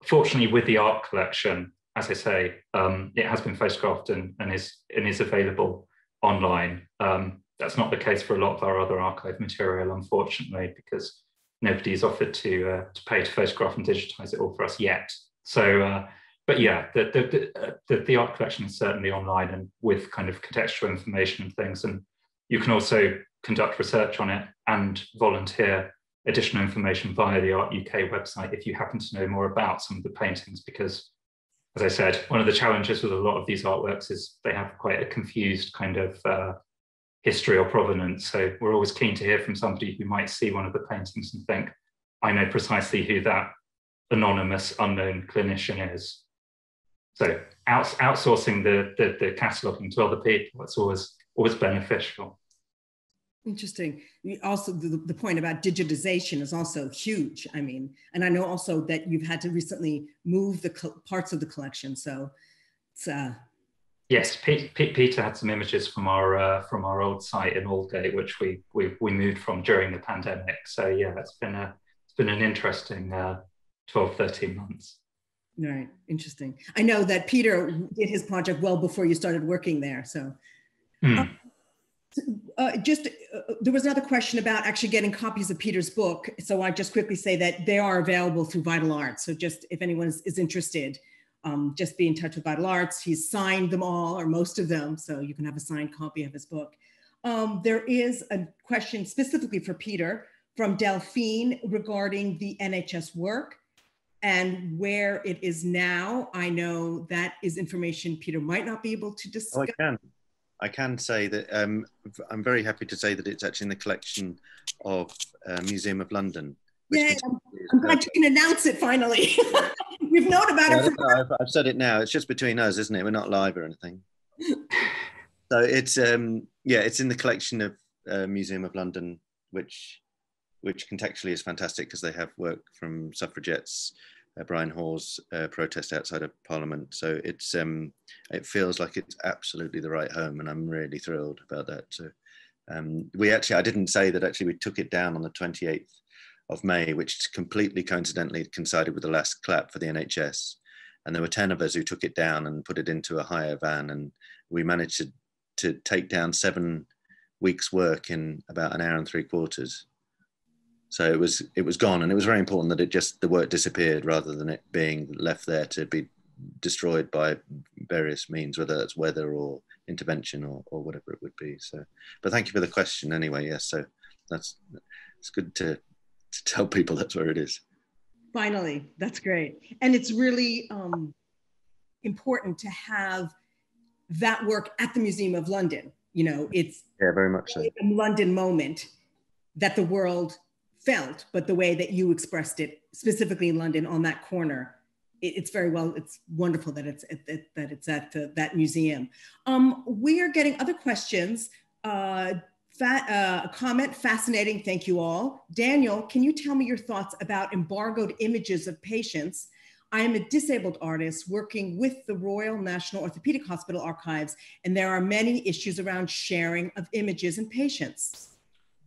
fortunately with the art collection, as I say, um, it has been photographed and, and is and is available online. Um, that's not the case for a lot of our other archive material, unfortunately, because nobody's offered to uh, to pay to photograph and digitize it all for us yet. So, uh, but yeah, the the, the, uh, the the art collection is certainly online and with kind of contextual information and things, and you can also conduct research on it and volunteer additional information via the Art UK website if you happen to know more about some of the paintings because as I said, one of the challenges with a lot of these artworks is they have quite a confused kind of uh, history or provenance. So we're always keen to hear from somebody who might see one of the paintings and think, I know precisely who that anonymous unknown clinician is. So outs outsourcing the, the, the cataloging to other people, it's always, always beneficial. Interesting. Also, the, the point about digitization is also huge. I mean, and I know also that you've had to recently move the parts of the collection. So it's uh, Yes, Peter had some images from our uh, from our old site in Aldgate, which we, we we moved from during the pandemic. So yeah, it's been a it's been an interesting uh, 12, 13 months. Right, interesting. I know that Peter did his project well before you started working there. So, mm. uh, just uh, there was another question about actually getting copies of Peter's book. So I just quickly say that they are available through Vital Arts. So just if anyone is, is interested um, just be in touch with Vital Arts. He's signed them all or most of them, so you can have a signed copy of his book. Um, there is a question specifically for Peter from Delphine regarding the NHS work and where it is now. I know that is information Peter might not be able to discuss. Oh, I can. I can say that um, I'm very happy to say that it's actually in the collection of uh, Museum of London. I'm, I'm glad you can announce it finally. We've known about yeah, it. For- I've, I've, said it now. It's just between us, isn't it? We're not live or anything. so it's um, yeah, it's in the collection of uh, Museum of London, which which contextually is fantastic because they have work from suffragettes, uh, Brian Haw's uh, protest outside of Parliament. So it's um, it feels like it's absolutely the right home, and I'm really thrilled about that. So um, we actually, I didn't say that actually we took it down on the 28th of May, which completely coincidentally coincided with the last clap for the NHS. And there were 10 of us who took it down and put it into a hire van. And we managed to, to take down seven weeks' work in about an hour and three quarters. So it was it was gone, and it was very important that it just the work disappeared rather than it being left there to be destroyed by various means, whether that's weather or intervention or, or whatever it would be. So, but thank you for the question anyway. Yes, so that's it's good to to tell people that's where it is. Finally, that's great. And it's really um, important to have that work at the Museum of London. You know, it's yeah, very much so. a London moment that the world felt, but the way that you expressed it specifically in London on that corner, it, it's very well. It's wonderful that it's at, that it's at the, that museum. Um, we are getting other questions. Uh, Uh, a comment, fascinating, thank you all. Daniel, can you tell me your thoughts about embargoed images of patients? I am a disabled artist working with the Royal National Orthopaedic Hospital archives, and there are many issues around sharing of images and patients.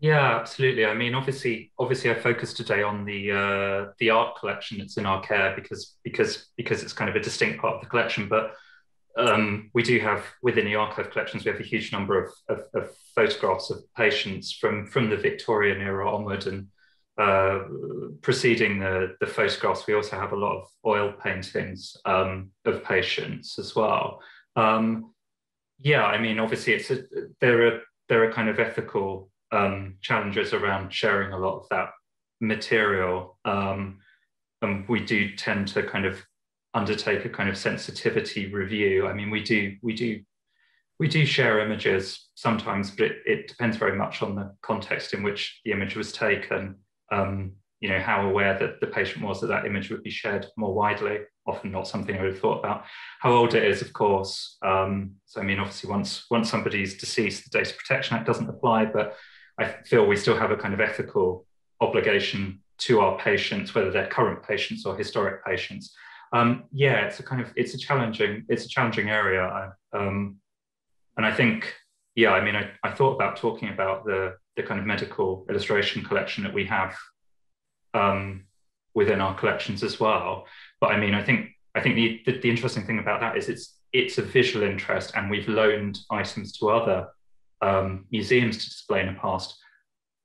Yeah, absolutely. I mean, obviously, obviously, I focus today on the uh, the art collection that's in our care because because because it's kind of a distinct part of the collection. But um, we do have within the archive collections, we have a huge number of, of, of photographs of patients from, from the Victorian era onward and uh, preceding the, the photographs, we also have a lot of oil paintings um, of patients as well. Um, yeah, I mean, obviously, it's a, there are there are kind of ethical um, challenges around sharing a lot of that material, um, and we do tend to kind of undertake a kind of sensitivity review. I mean, we do we do we do share images sometimes, but it, it depends very much on the context in which the image was taken. Um, you know, how aware that the patient was that that image would be shared more widely. Often not something I would have thought about. How old it is, of course. Um, so I mean, obviously, once once somebody's deceased, the Data Protection Act doesn't apply, but I feel we still have a kind of ethical obligation to our patients, whether they're current patients or historic patients, um, yeah, it's a kind of it's a challenging it's a challenging area, um, and I think yeah, I mean, I, I thought about talking about the the kind of medical illustration collection that we have um, within our collections as well. But I mean, I think I think the, the, the interesting thing about that is it's it's a visual interest, and we've loaned items to other um, museums to display in the past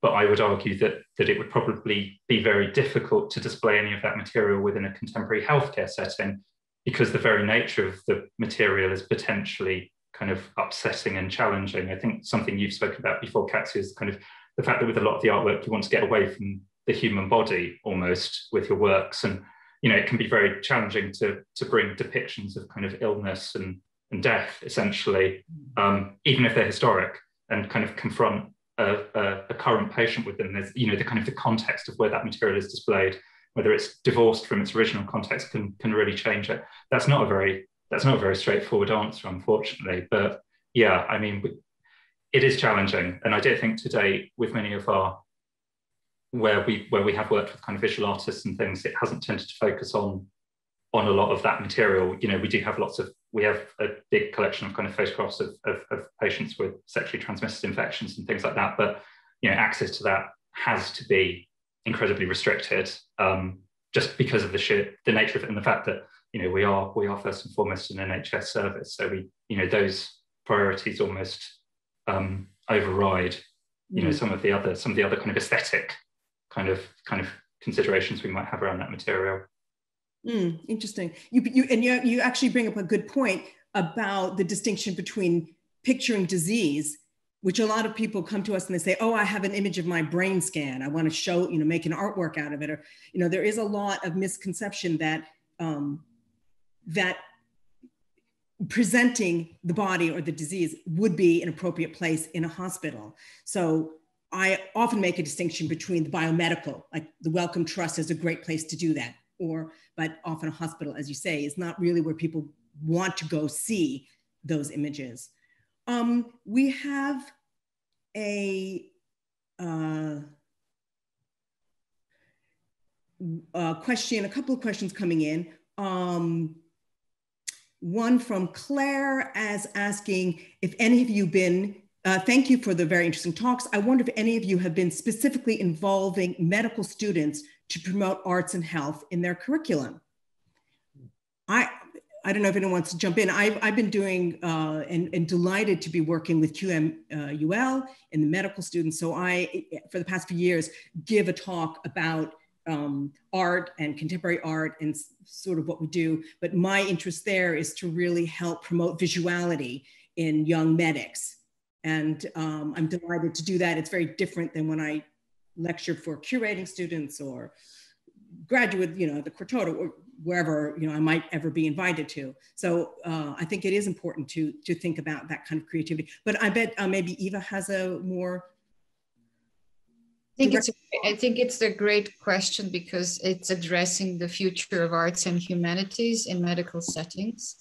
but I would argue that, that it would probably be very difficult to display any of that material within a contemporary healthcare setting because the very nature of the material is potentially kind of upsetting and challenging. I think something you've spoken about before, Catsou, is kind of the fact that with a lot of the artwork, you want to get away from the human body almost with your works. And, you know, it can be very challenging to, to bring depictions of kind of illness and, and death, essentially, um, even if they're historic, and kind of confront a, a, a, current patient with them, there's you know the kind of the context of where that material is displayed, whether it's divorced from its original context, can can really change it. That's not a very that's not a very straightforward answer, unfortunately. But yeah, I mean, it is challenging, and I do think today with many of our where we where we have worked with kind of visual artists and things, it hasn't tended to focus on on a lot of that material. You know, we do have lots of, we have a big collection of kind of photographs of, of, of, patients with sexually transmitted infections and things like that. But, you know, access to that has to be incredibly restricted um, just because of the sheer, the nature of it and the fact that, you know, we are, we are first and foremost an NHS service. So we, you know, those priorities almost um, override, you know, mm. some of the other, some of the other kind of aesthetic kind of, kind of considerations we might have around that material. Mm, interesting. You, you and you, you actually bring up a good point about the distinction between picturing disease, which a lot of people come to us and they say, "Oh, I have an image of my brain scan. I want to show, you know, make an artwork out of it." Or, you know, there is a lot of misconception that um, that presenting the body or the disease would be an appropriate place in a hospital. So I often make a distinction between the biomedical, like the Wellcome Trust is a great place to do that, or but often a hospital, as you say, is not really where people want to go see those images. Um, we have a, uh, a question, a couple of questions coming in. Um, one from Claire as asking if any of you been, uh, thank you for the very interesting talks. I wonder if any of you have been specifically involving medical students to promote arts and health in their curriculum. I, I don't know if anyone wants to jump in. I've, I've been doing uh, and, and, delighted to be working with QMUL uh, and the medical students. So I, for the past few years, give a talk about um, art and contemporary art and sort of what we do. But my interest there is to really help promote visuality in young medics. And um, I'm delighted to do that. It's very different than when I lectured for curating students or graduate, you know, the Courtauld or wherever, you know, I might ever be invited to. So uh, I think it is important to, to think about that kind of creativity. But I bet uh, maybe Eva has a more I think it's a, I think it's a great question because it's addressing the future of arts and humanities in medical settings.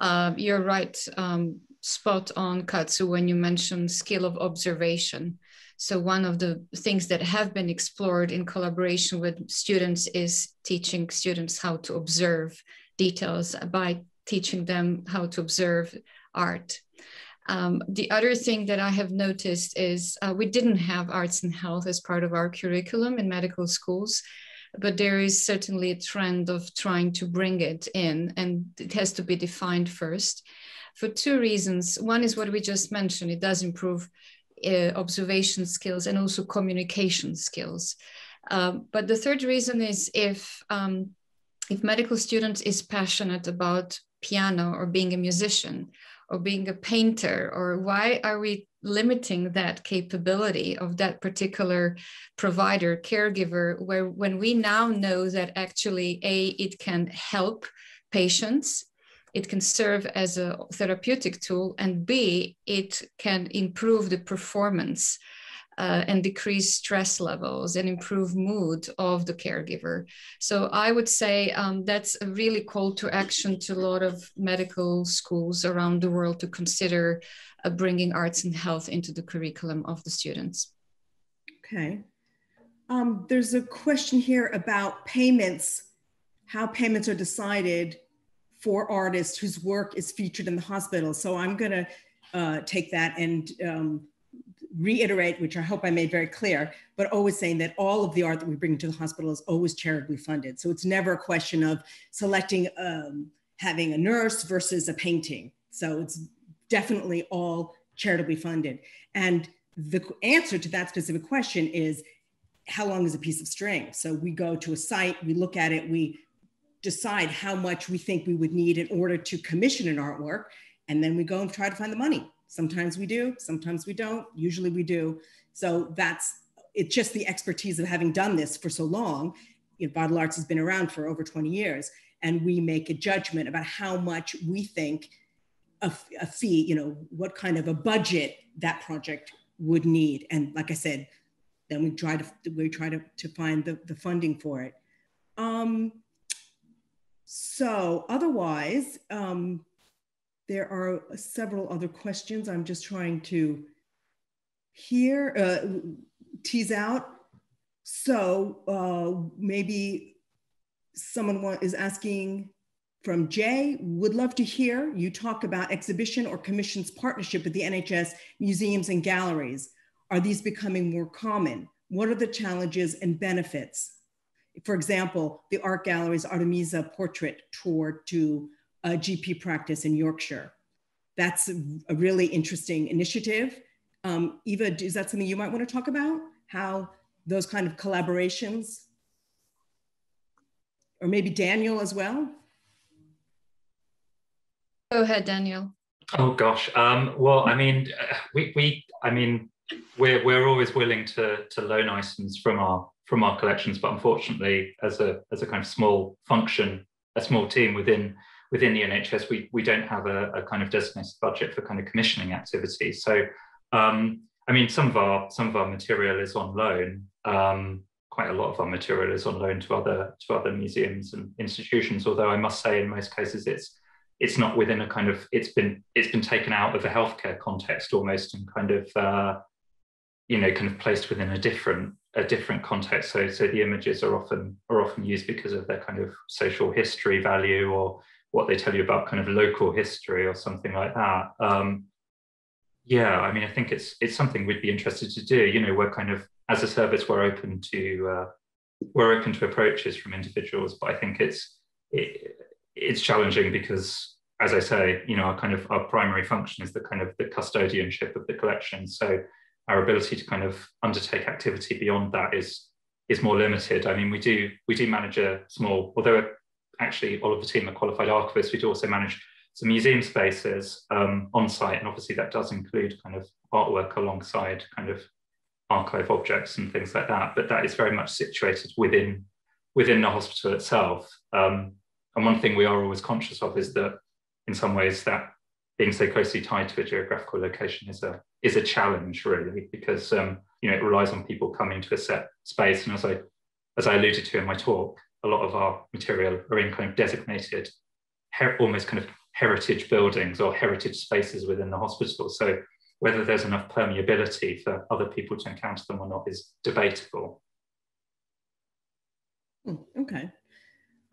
Um, you're right, um, spot on, Catsou, when you mentioned skill of observation. So one of the things that have been explored in collaboration with students is teaching students how to observe details by teaching them how to observe art. Um, the other thing that I have noticed is uh, we didn't have arts and health as part of our curriculum in medical schools, but there is certainly a trend of trying to bring it in, and it has to be defined first for two reasons. One is what we just mentioned, it does improve uh, observation skills and also communication skills. Um, but the third reason is if um, if medical student is passionate about piano or being a musician or being a painter or why are we limiting that capability of that particular provider caregiver where when we now know that actually a it can help patients it can serve as a therapeutic tool and b it can improve the performance uh, and decrease stress levels and improve mood of the caregiver. So I would say um, that's a really call to action to a lot of medical schools around the world to consider uh, bringing arts and health into the curriculum of the students. Okay. Um, there's a question here about payments, how payments are decided for artists whose work is featured in the hospital. So I'm going to uh, take that and um, reiterate, which I hope I made very clear, but always saying that all of the art that we bring to the hospital is always charitably funded. So it's never a question of selecting um, having a nurse versus a painting. So it's definitely all charitably funded. And the answer to that specific question is how long is a piece of string? So we go to a site, we look at it, we decide how much we think we would need in order to commission an artwork, and then we go and try to find the money. Sometimes we do, sometimes we don't, usually we do. So that's, it's just the expertise of having done this for so long. You know, Vital Arts has been around for over 20 years, and we make a judgment about how much we think a, a fee, you know, what kind of a budget that project would need. And like I said, then we try to we try to, to find the, the funding for it. Um, so otherwise, um, there are several other questions I'm just trying to hear, uh, tease out. So uh, maybe someone is asking from Jay, would love to hear you talk about exhibition or commissions partnership with the NHS museums and galleries. Are these becoming more common? What are the challenges and benefits? For example, the art gallery's Artemisia portrait tour to a GP practice in Yorkshire. That's a really interesting initiative. Um, Eva, is that something you might want to talk about? How those kind of collaborations, or maybe Daniel as well? Go ahead, Daniel. Oh gosh. Um, well, I mean, we, we, I mean, we're we're always willing to to loan items from our from our collections, but unfortunately, as a as a kind of small function, a small team within within the NHS, we, we don't have a, a kind of designated budget for kind of commissioning activities. So, um, I mean, some of our some of our material is on loan. Um, quite a lot of our material is on loan to other to other museums and institutions. Although I must say, in most cases, it's it's not within a kind of it's been it's been taken out of a healthcare context almost and kind of uh, you know kind of placed within a different a different context. So so the images are often are often used because of their kind of social history value or what they tell you about kind of local history or something like that. Um, yeah, I mean, I think it's it's something we'd be interested to do. You know, we're kind of as a service, we're open to uh, we're open to approaches from individuals, but I think it's it, it's challenging because, as I say, you know, our kind of our primary function is the kind of the custodianship of the collection. So our ability to kind of undertake activity beyond that is is more limited. I mean, we do we do manage a small, although actually all of the team are qualified archivists, we do also manage some museum spaces um, on site, and obviously that does include kind of artwork alongside kind of archive objects and things like that. But that is very much situated within within the hospital itself. Um, and one thing we are always conscious of is that, in some ways, that being so closely tied to a geographical location is a is a challenge, really, because um, you know it relies on people coming to a set space. And as I as I alluded to in my talk, a lot of our material are in kind of designated, almost kind of heritage buildings or heritage spaces within the hospital. So whether there's enough permeability for other people to encounter them or not is debatable. Hmm, okay.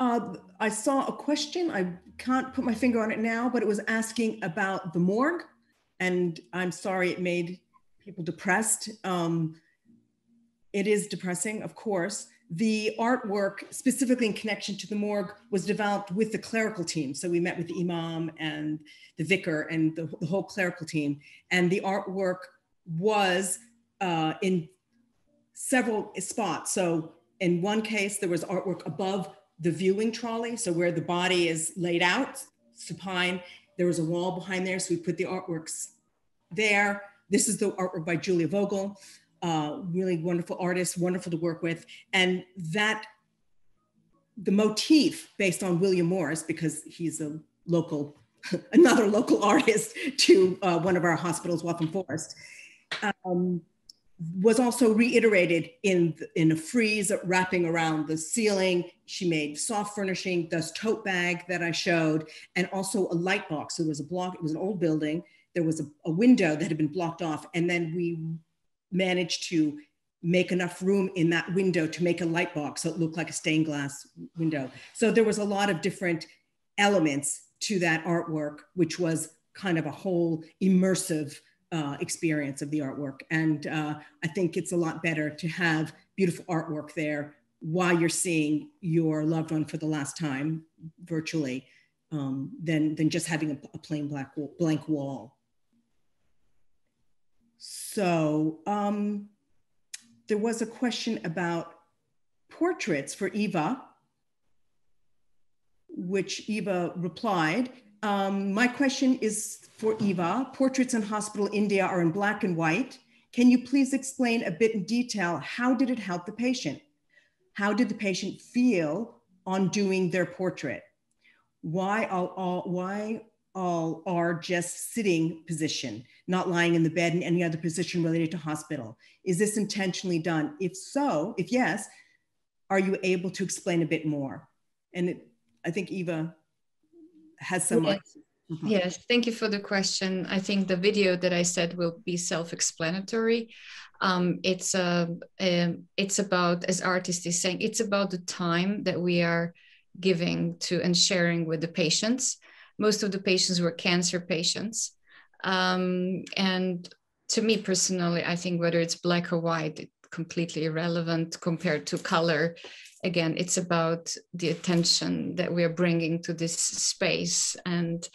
Uh, I saw a question. I can't put my finger on it now, but it was asking about the morgue. And I'm sorry it made people depressed. Um, it is depressing, of course the artwork, specifically in connection to the morgue, was developed with the clerical team. So we met with the imam and the vicar and the, the whole clerical team. And the artwork was uh, in several spots. So in one case, there was artwork above the viewing trolley. So where the body is laid out, supine, there was a wall behind there. So we put the artworks there. This is the artwork by Julia Vogel uh, really wonderful artist, wonderful to work with. And that, the motif based on William Morris, because he's a local, another local artist to uh, one of our hospitals, Waltham Forest, um, was also reiterated in, in a frieze wrapping around the ceiling. She made soft furnishing, this tote bag that I showed, and also a light box. It was a block, it was an old building. There was a, a window that had been blocked off. And then we managed to make enough room in that window to make a light box so it looked like a stained glass window. So there was a lot of different elements to that artwork, which was kind of a whole immersive uh, experience of the artwork. And uh, I think it's a lot better to have beautiful artwork there while you're seeing your loved one for the last time virtually um, than, than just having a, a plain black blank wall. So um, there was a question about portraits for Eva, which Eva replied. Um, my question is for Eva. Portraits in Hospital India are in black and white. Can you please explain a bit in detail how did it help the patient? How did the patient feel on doing their portrait? Why all, all why all are just sitting position, not lying in the bed in any other position related to hospital? Is this intentionally done? If so, if yes, are you able to explain a bit more? And it, I think Eva has some. Yes. Mm-hmm. yes, thank you for the question. I think the video that I said will be self-explanatory. Um, it's uh, um, it's about, as artist is saying, it's about the time that we are giving to and sharing with the patients most of the patients were cancer patients. Um, and to me personally, I think whether it's black or white, it's completely irrelevant compared to color. Again, it's about the attention that we are bringing to this space. And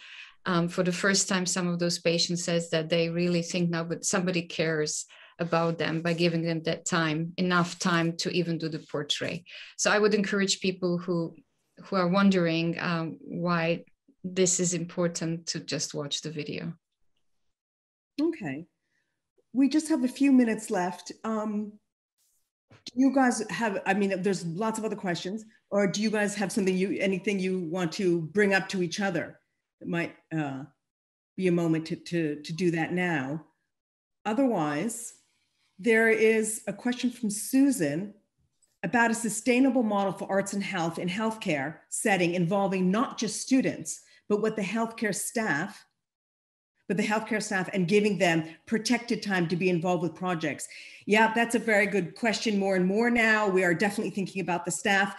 um, for the first time, some of those patients says that they really think now, but somebody cares about them by giving them that time, enough time to even do the portrait. So I would encourage people who who are wondering um, why this is important to just watch the video. Okay. We just have a few minutes left. Um, do you guys have, I mean, there's lots of other questions, or do you guys have something you, anything you want to bring up to each other? It might uh, be a moment to, to, to do that now. Otherwise, there is a question from Susan about a sustainable model for arts and health in healthcare setting involving not just students, but what the healthcare staff, but the healthcare staff and giving them protected time to be involved with projects. Yeah, that's a very good question. More and more now, we are definitely thinking about the staff.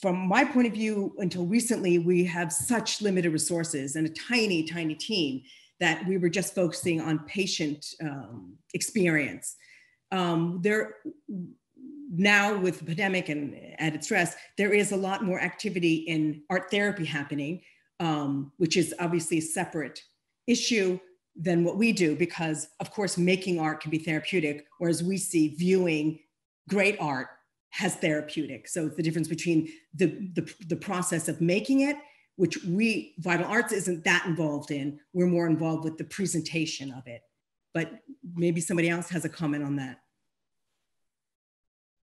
From my point of view, until recently, we have such limited resources and a tiny, tiny team that we were just focusing on patient um, experience. Um, there, now with the pandemic and added stress, there is a lot more activity in art therapy happening, um, which is obviously separate issue than what we do because of course making art can be therapeutic whereas we see viewing great art has therapeutic so it's the difference between the, the, the process of making it which we vital arts isn't that involved in we're more involved with the presentation of it but maybe somebody else has a comment on that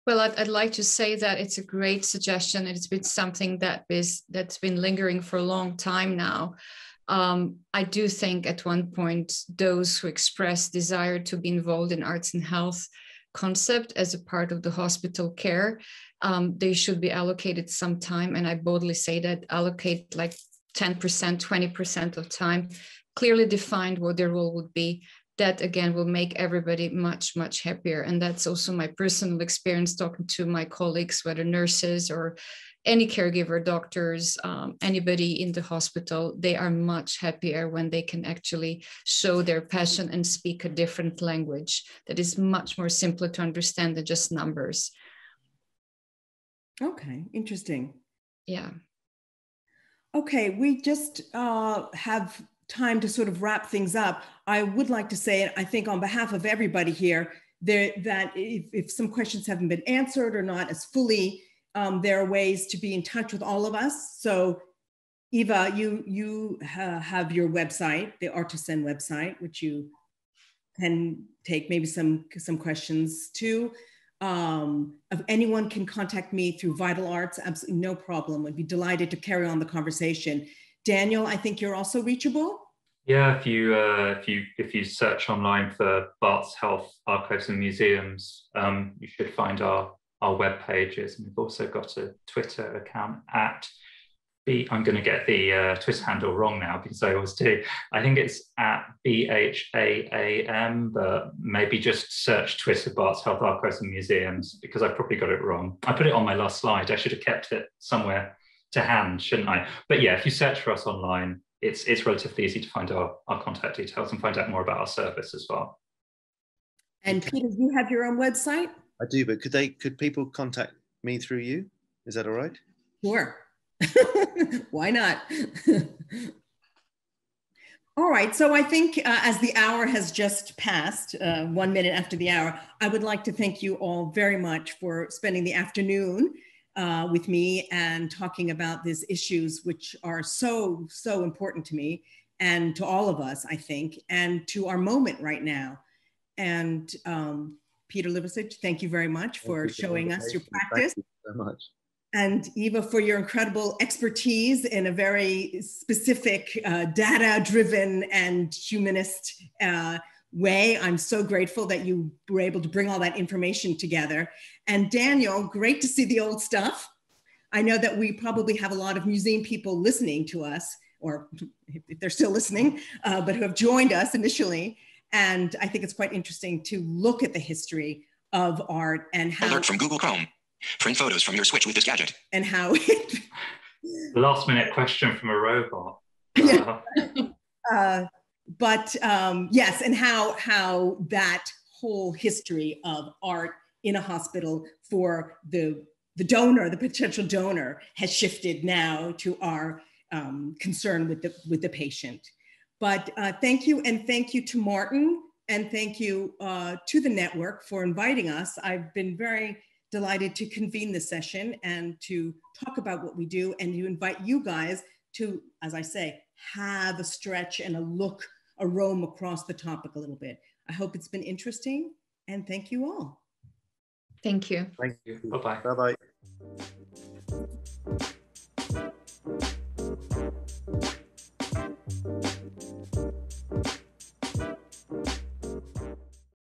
well, I'd, I'd, like to say that it's a great suggestion. It's been something that is that's been lingering for a long time now. Um, I do think at one point those who express desire to be involved in arts and health concept as a part of the hospital care, um, they should be allocated some time. And I boldly say that allocate like 10%, 20% of time, clearly defined what their role would be that again will make everybody much much happier and that's also my personal experience talking to my colleagues whether nurses or any caregiver doctors um, anybody in the hospital they are much happier when they can actually show their passion and speak a different language that is much more simpler to understand than just numbers. Okay interesting. Yeah. Okay we just uh, have time to sort of wrap things up, I would like to say, I think on behalf of everybody here, there, that if, if some questions haven't been answered or not as fully, um, there are ways to be in touch with all of us. So Eva, you, you uh, have your website, the Artisan website, which you can take maybe some, some questions to. Um, if anyone can contact me through Vital Arts, absolutely no problem. I'd be delighted to carry on the conversation. Daniel, I think you're also reachable. Yeah, if you uh, if you if you search online for Barts Health Archives and Museums, um, you should find our our web pages, and we've also got a Twitter account at B. I'm going to get the uh, Twitter handle wrong now because I always do. I think it's at B H A A M, but maybe just search Twitter Barts Health Archives and Museums because I probably got it wrong. I put it on my last slide. I should have kept it somewhere to hand, shouldn't I? But yeah, if you search for us online, it's it's relatively easy to find our, our contact details and find out more about our service as well. And Peter, you have your own website? I do, but could they could people contact me through you? Is that all right? Sure. Why not? all right, so I think uh, as the hour has just passed, uh, one minute after the hour, I would like to thank you all very much for spending the afternoon uh, with me and talking about these issues, which are so, so important to me and to all of us, I think, and to our moment right now. And um, Peter Liversidge, thank you very much for showing us your practice. Thank you so much. And Eva, for your incredible expertise in a very specific, uh, data driven and humanist uh, way. I'm so grateful that you were able to bring all that information together. And Daniel, great to see the old stuff. I know that we probably have a lot of museum people listening to us, or if they're still listening, uh, but who have joined us initially. And I think it's quite interesting to look at the history of art and how. Alert from Google Chrome. Print photos from your switch with this gadget. And how it. Last minute question from a robot. Uh, uh, but um, yes, and how how that whole history of art in a hospital for the the donor, the potential donor, has shifted now to our um, concern with the with the patient. But uh, thank you, and thank you to Martin, and thank you uh, to the network for inviting us. I've been very delighted to convene the session and to talk about what we do, and to invite you guys to, as I say, have a stretch and a look, a roam across the topic a little bit. I hope it's been interesting and thank you all. Thank you. Thank you. Bye-bye. Bye-bye.